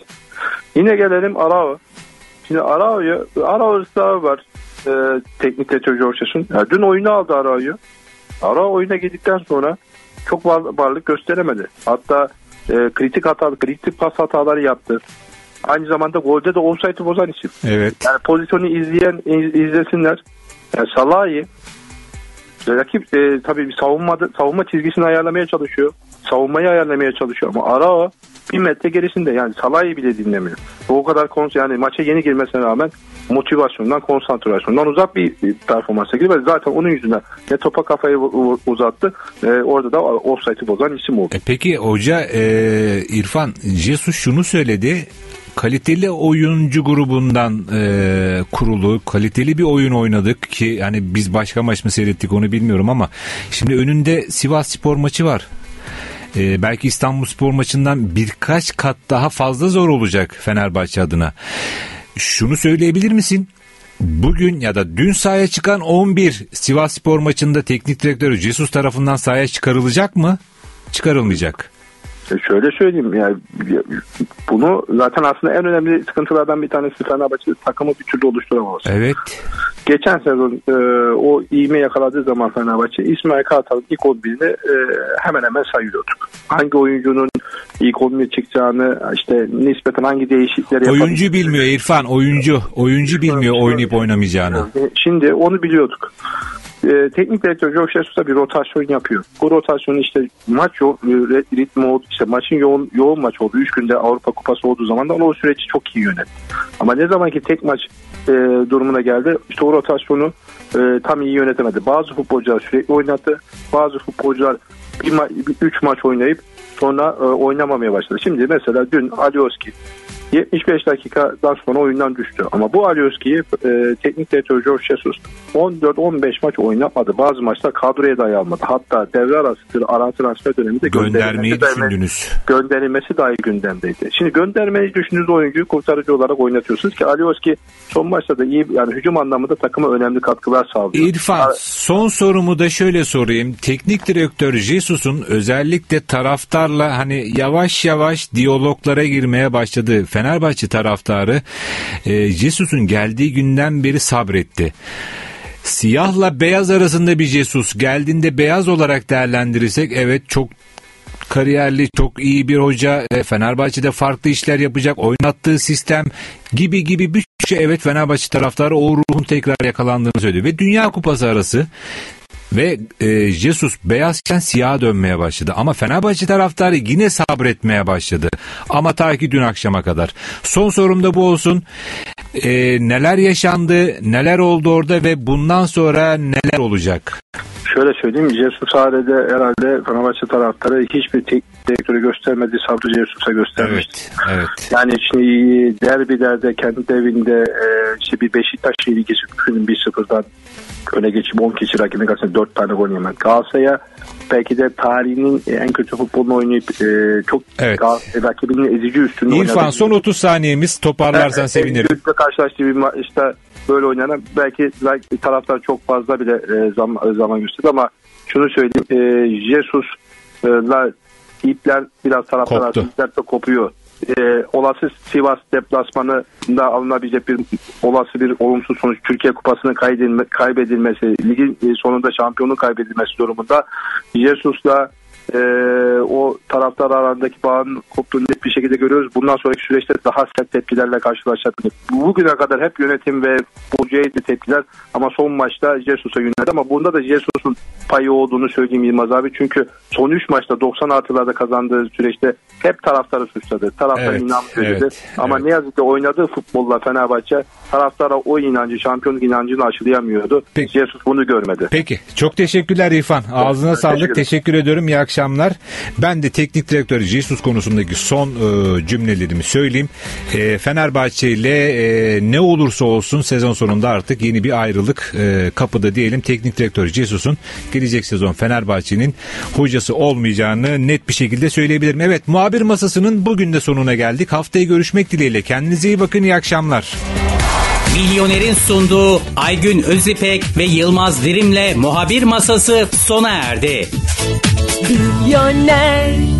S4: Yine gelelim Arao. Şimdi Arao'yu, Arao ısrarı var. E, teknik direktör George Jesus. Ya, dün oyunu aldı Arao'yu. Arao oyuna girdikten sonra çok var- varlık gösteremedi. Hatta e, kritik hata, kritik pas hataları yaptı. Aynı zamanda golde de offside'ı bozan isim.
S3: Evet.
S4: Yani pozisyonu izleyen iz- izlesinler. Yani Salah'ı rakip e, tabii bir savunma savunma çizgisini ayarlamaya çalışıyor. Savunmayı ayarlamaya çalışıyor ama Arao bir metre gerisinde yani Salah'ı bile dinlemiyor. O kadar kons yani maça yeni girmesine rağmen motivasyondan, konsantrasyondan uzak bir performans sergiledi. Zaten onun yüzünden ne topa kafayı uzattı e, orada da offside'ı bozan isim oldu.
S3: E peki hoca e, İrfan Jesus şunu söyledi. Kaliteli oyuncu grubundan e, kurulu, kaliteli bir oyun oynadık ki yani biz başka maç mı seyrettik onu bilmiyorum ama şimdi önünde Sivas Spor maçı var. E, belki İstanbul Spor maçından birkaç kat daha fazla zor olacak Fenerbahçe adına. Şunu söyleyebilir misin? Bugün ya da dün sahaya çıkan 11 Sivas Spor maçında teknik direktörü Jesus tarafından sahaya çıkarılacak mı? Çıkarılmayacak.
S4: E şöyle söyleyeyim yani bunu zaten aslında en önemli sıkıntılardan bir tanesi Fenerbahçe takımı bir türlü oluşturamaması.
S3: Evet.
S4: Geçen sezon e, o iğme yakaladığı zaman Fenerbahçe İsmail Kartal'ın ilk 11'ini e, hemen hemen sayıyorduk. Hangi oyuncunun ilk 11 çıkacağını işte nispeten hangi değişiklikleri
S3: Oyuncu bilmiyor İrfan oyuncu. Oyuncu bilmiyor oynayıp oynamayacağını.
S4: Şimdi onu biliyorduk. Ee, teknik direktör Joe Jesus da bir rotasyon yapıyor. Bu rotasyonu işte maç yo- e, ritmi oldu, işte maçın yoğun yoğun maç oldu. Üç günde Avrupa Kupası olduğu zaman da o süreci çok iyi yönetti. Ama ne zamanki tek maç e, durumuna geldi işte o rotasyonu e, tam iyi yönetemedi. Bazı futbolcular sürekli oynattı. Bazı futbolcular bir, ma- bir üç maç oynayıp sonra e, oynamamaya başladı. Şimdi mesela dün Alioski 75 dakikadan sonra oyundan düştü. Ama bu Alioski'yi e, teknik direktör George Jesus 14-15 maç oynatmadı. Bazı maçlar kadroya dahi almadı. Hatta devre arası ara transfer döneminde
S3: Göndermeyi düşündünüz.
S4: gönderilmesi dahi gündemdeydi. Şimdi göndermeyi düşündüğünüz oyuncuyu kurtarıcı olarak oynatıyorsunuz ki Alioski son maçta da iyi yani hücum anlamında takıma önemli katkılar sağlıyor.
S3: İrfan son sorumu da şöyle sorayım. Teknik direktör Jesus'un özellikle taraftarla hani yavaş yavaş diyaloglara girmeye başladığı Fenerbahçe taraftarı e, Jesus'un geldiği günden beri sabretti. Siyahla beyaz arasında bir Jesus. Geldiğinde beyaz olarak değerlendirirsek evet çok kariyerli çok iyi bir hoca. E, Fenerbahçe'de farklı işler yapacak oynattığı sistem gibi gibi bir şey. Evet Fenerbahçe taraftarı o ruhun tekrar yakalandığını söylüyor. Ve Dünya Kupası arası ve e, Jesus beyazken siyaha dönmeye başladı. Ama Fenerbahçe taraftarı yine sabretmeye başladı. Ama ta ki dün akşama kadar. Son sorum da bu olsun. E, neler yaşandı, neler oldu orada ve bundan sonra neler olacak?
S4: Şöyle söyleyeyim Jesus Hare'de herhalde Fenerbahçe taraftarı hiçbir teknik direktörü göstermediği sabrı Jesus'a göstermişti.
S3: Evet, evet.
S4: Yani şimdi derbilerde kendi evinde e, işte bir Beşiktaş ilgisi günün 1-0'dan öne geçip 10 kişi rakibin karşısında 4 tane gol yemek. Galatasaray'a belki de tarihinin en kötü futbolunu oynayıp e, çok
S3: Evet.
S4: Rakibinin ezici üstünlüğü
S3: İrfan son 30 saniyemiz toparlarsan sevinirim.
S4: Büyükle karşılaştığı bir ma- işte böyle oynanan belki taraftar çok fazla bile e, zaman, zaman gösterdi ama şunu söyleyeyim e, Jesus'la ipler biraz taraftar arasında ipler de kopuyor. E, olası Sivas deplasmanında alınabilecek bir olası bir olumsuz sonuç Türkiye Kupası'nın kaybedilmesi, ligin e, sonunda şampiyonluk kaybedilmesi durumunda Jesus'la e, o taraftar arasındaki bağın koptuğunu net bir şekilde görüyoruz. Bundan sonraki süreçte daha sert tepkilerle karşılaşacak. Bugüne kadar hep yönetim ve futbolcuya tepkiler ama son maçta Jesus'a yöneldi ama bunda da Jesus'un payı olduğunu söyleyeyim Yılmaz abi. Çünkü son 3 maçta 90 artılarda kazandığı süreçte hep taraftarı suçladı. Taraftar
S3: Evet,
S4: inanmıyor dedi.
S3: evet,
S4: Ama
S3: evet.
S4: ne yazık ki oynadığı futbolla Fenerbahçe taraftara o inancı, şampiyonluk inancını aşılayamıyordu.
S3: Peki.
S4: Jesus bunu görmedi.
S3: Peki çok teşekkürler İrfan. Ağzına
S4: Ben
S3: sağlık.
S4: teşekkür
S3: Teşekkür ediyorum. İyi akşamlar. Ben de teknik direktör Jesus konusundaki son e, cümlelerimi söyleyeyim. E, Fenerbahçe ile e, ne olursa olsun sezon sonunda artık yeni bir ayrılık e, kapıda diyelim. Teknik direktör Jesus'un gelecek sezon Fenerbahçe'nin hocası olmayacağını net bir şekilde söyleyebilirim. Evet muhabir masasının bugün de sonuna geldik. Haftaya görüşmek dileğiyle. Kendinize iyi bakın. İyi akşamlar.
S1: Milyoner'in sunduğu Aygün Özipek ve Yılmaz Dirim'le Muhabir Masası sona erdi.
S6: Milyoner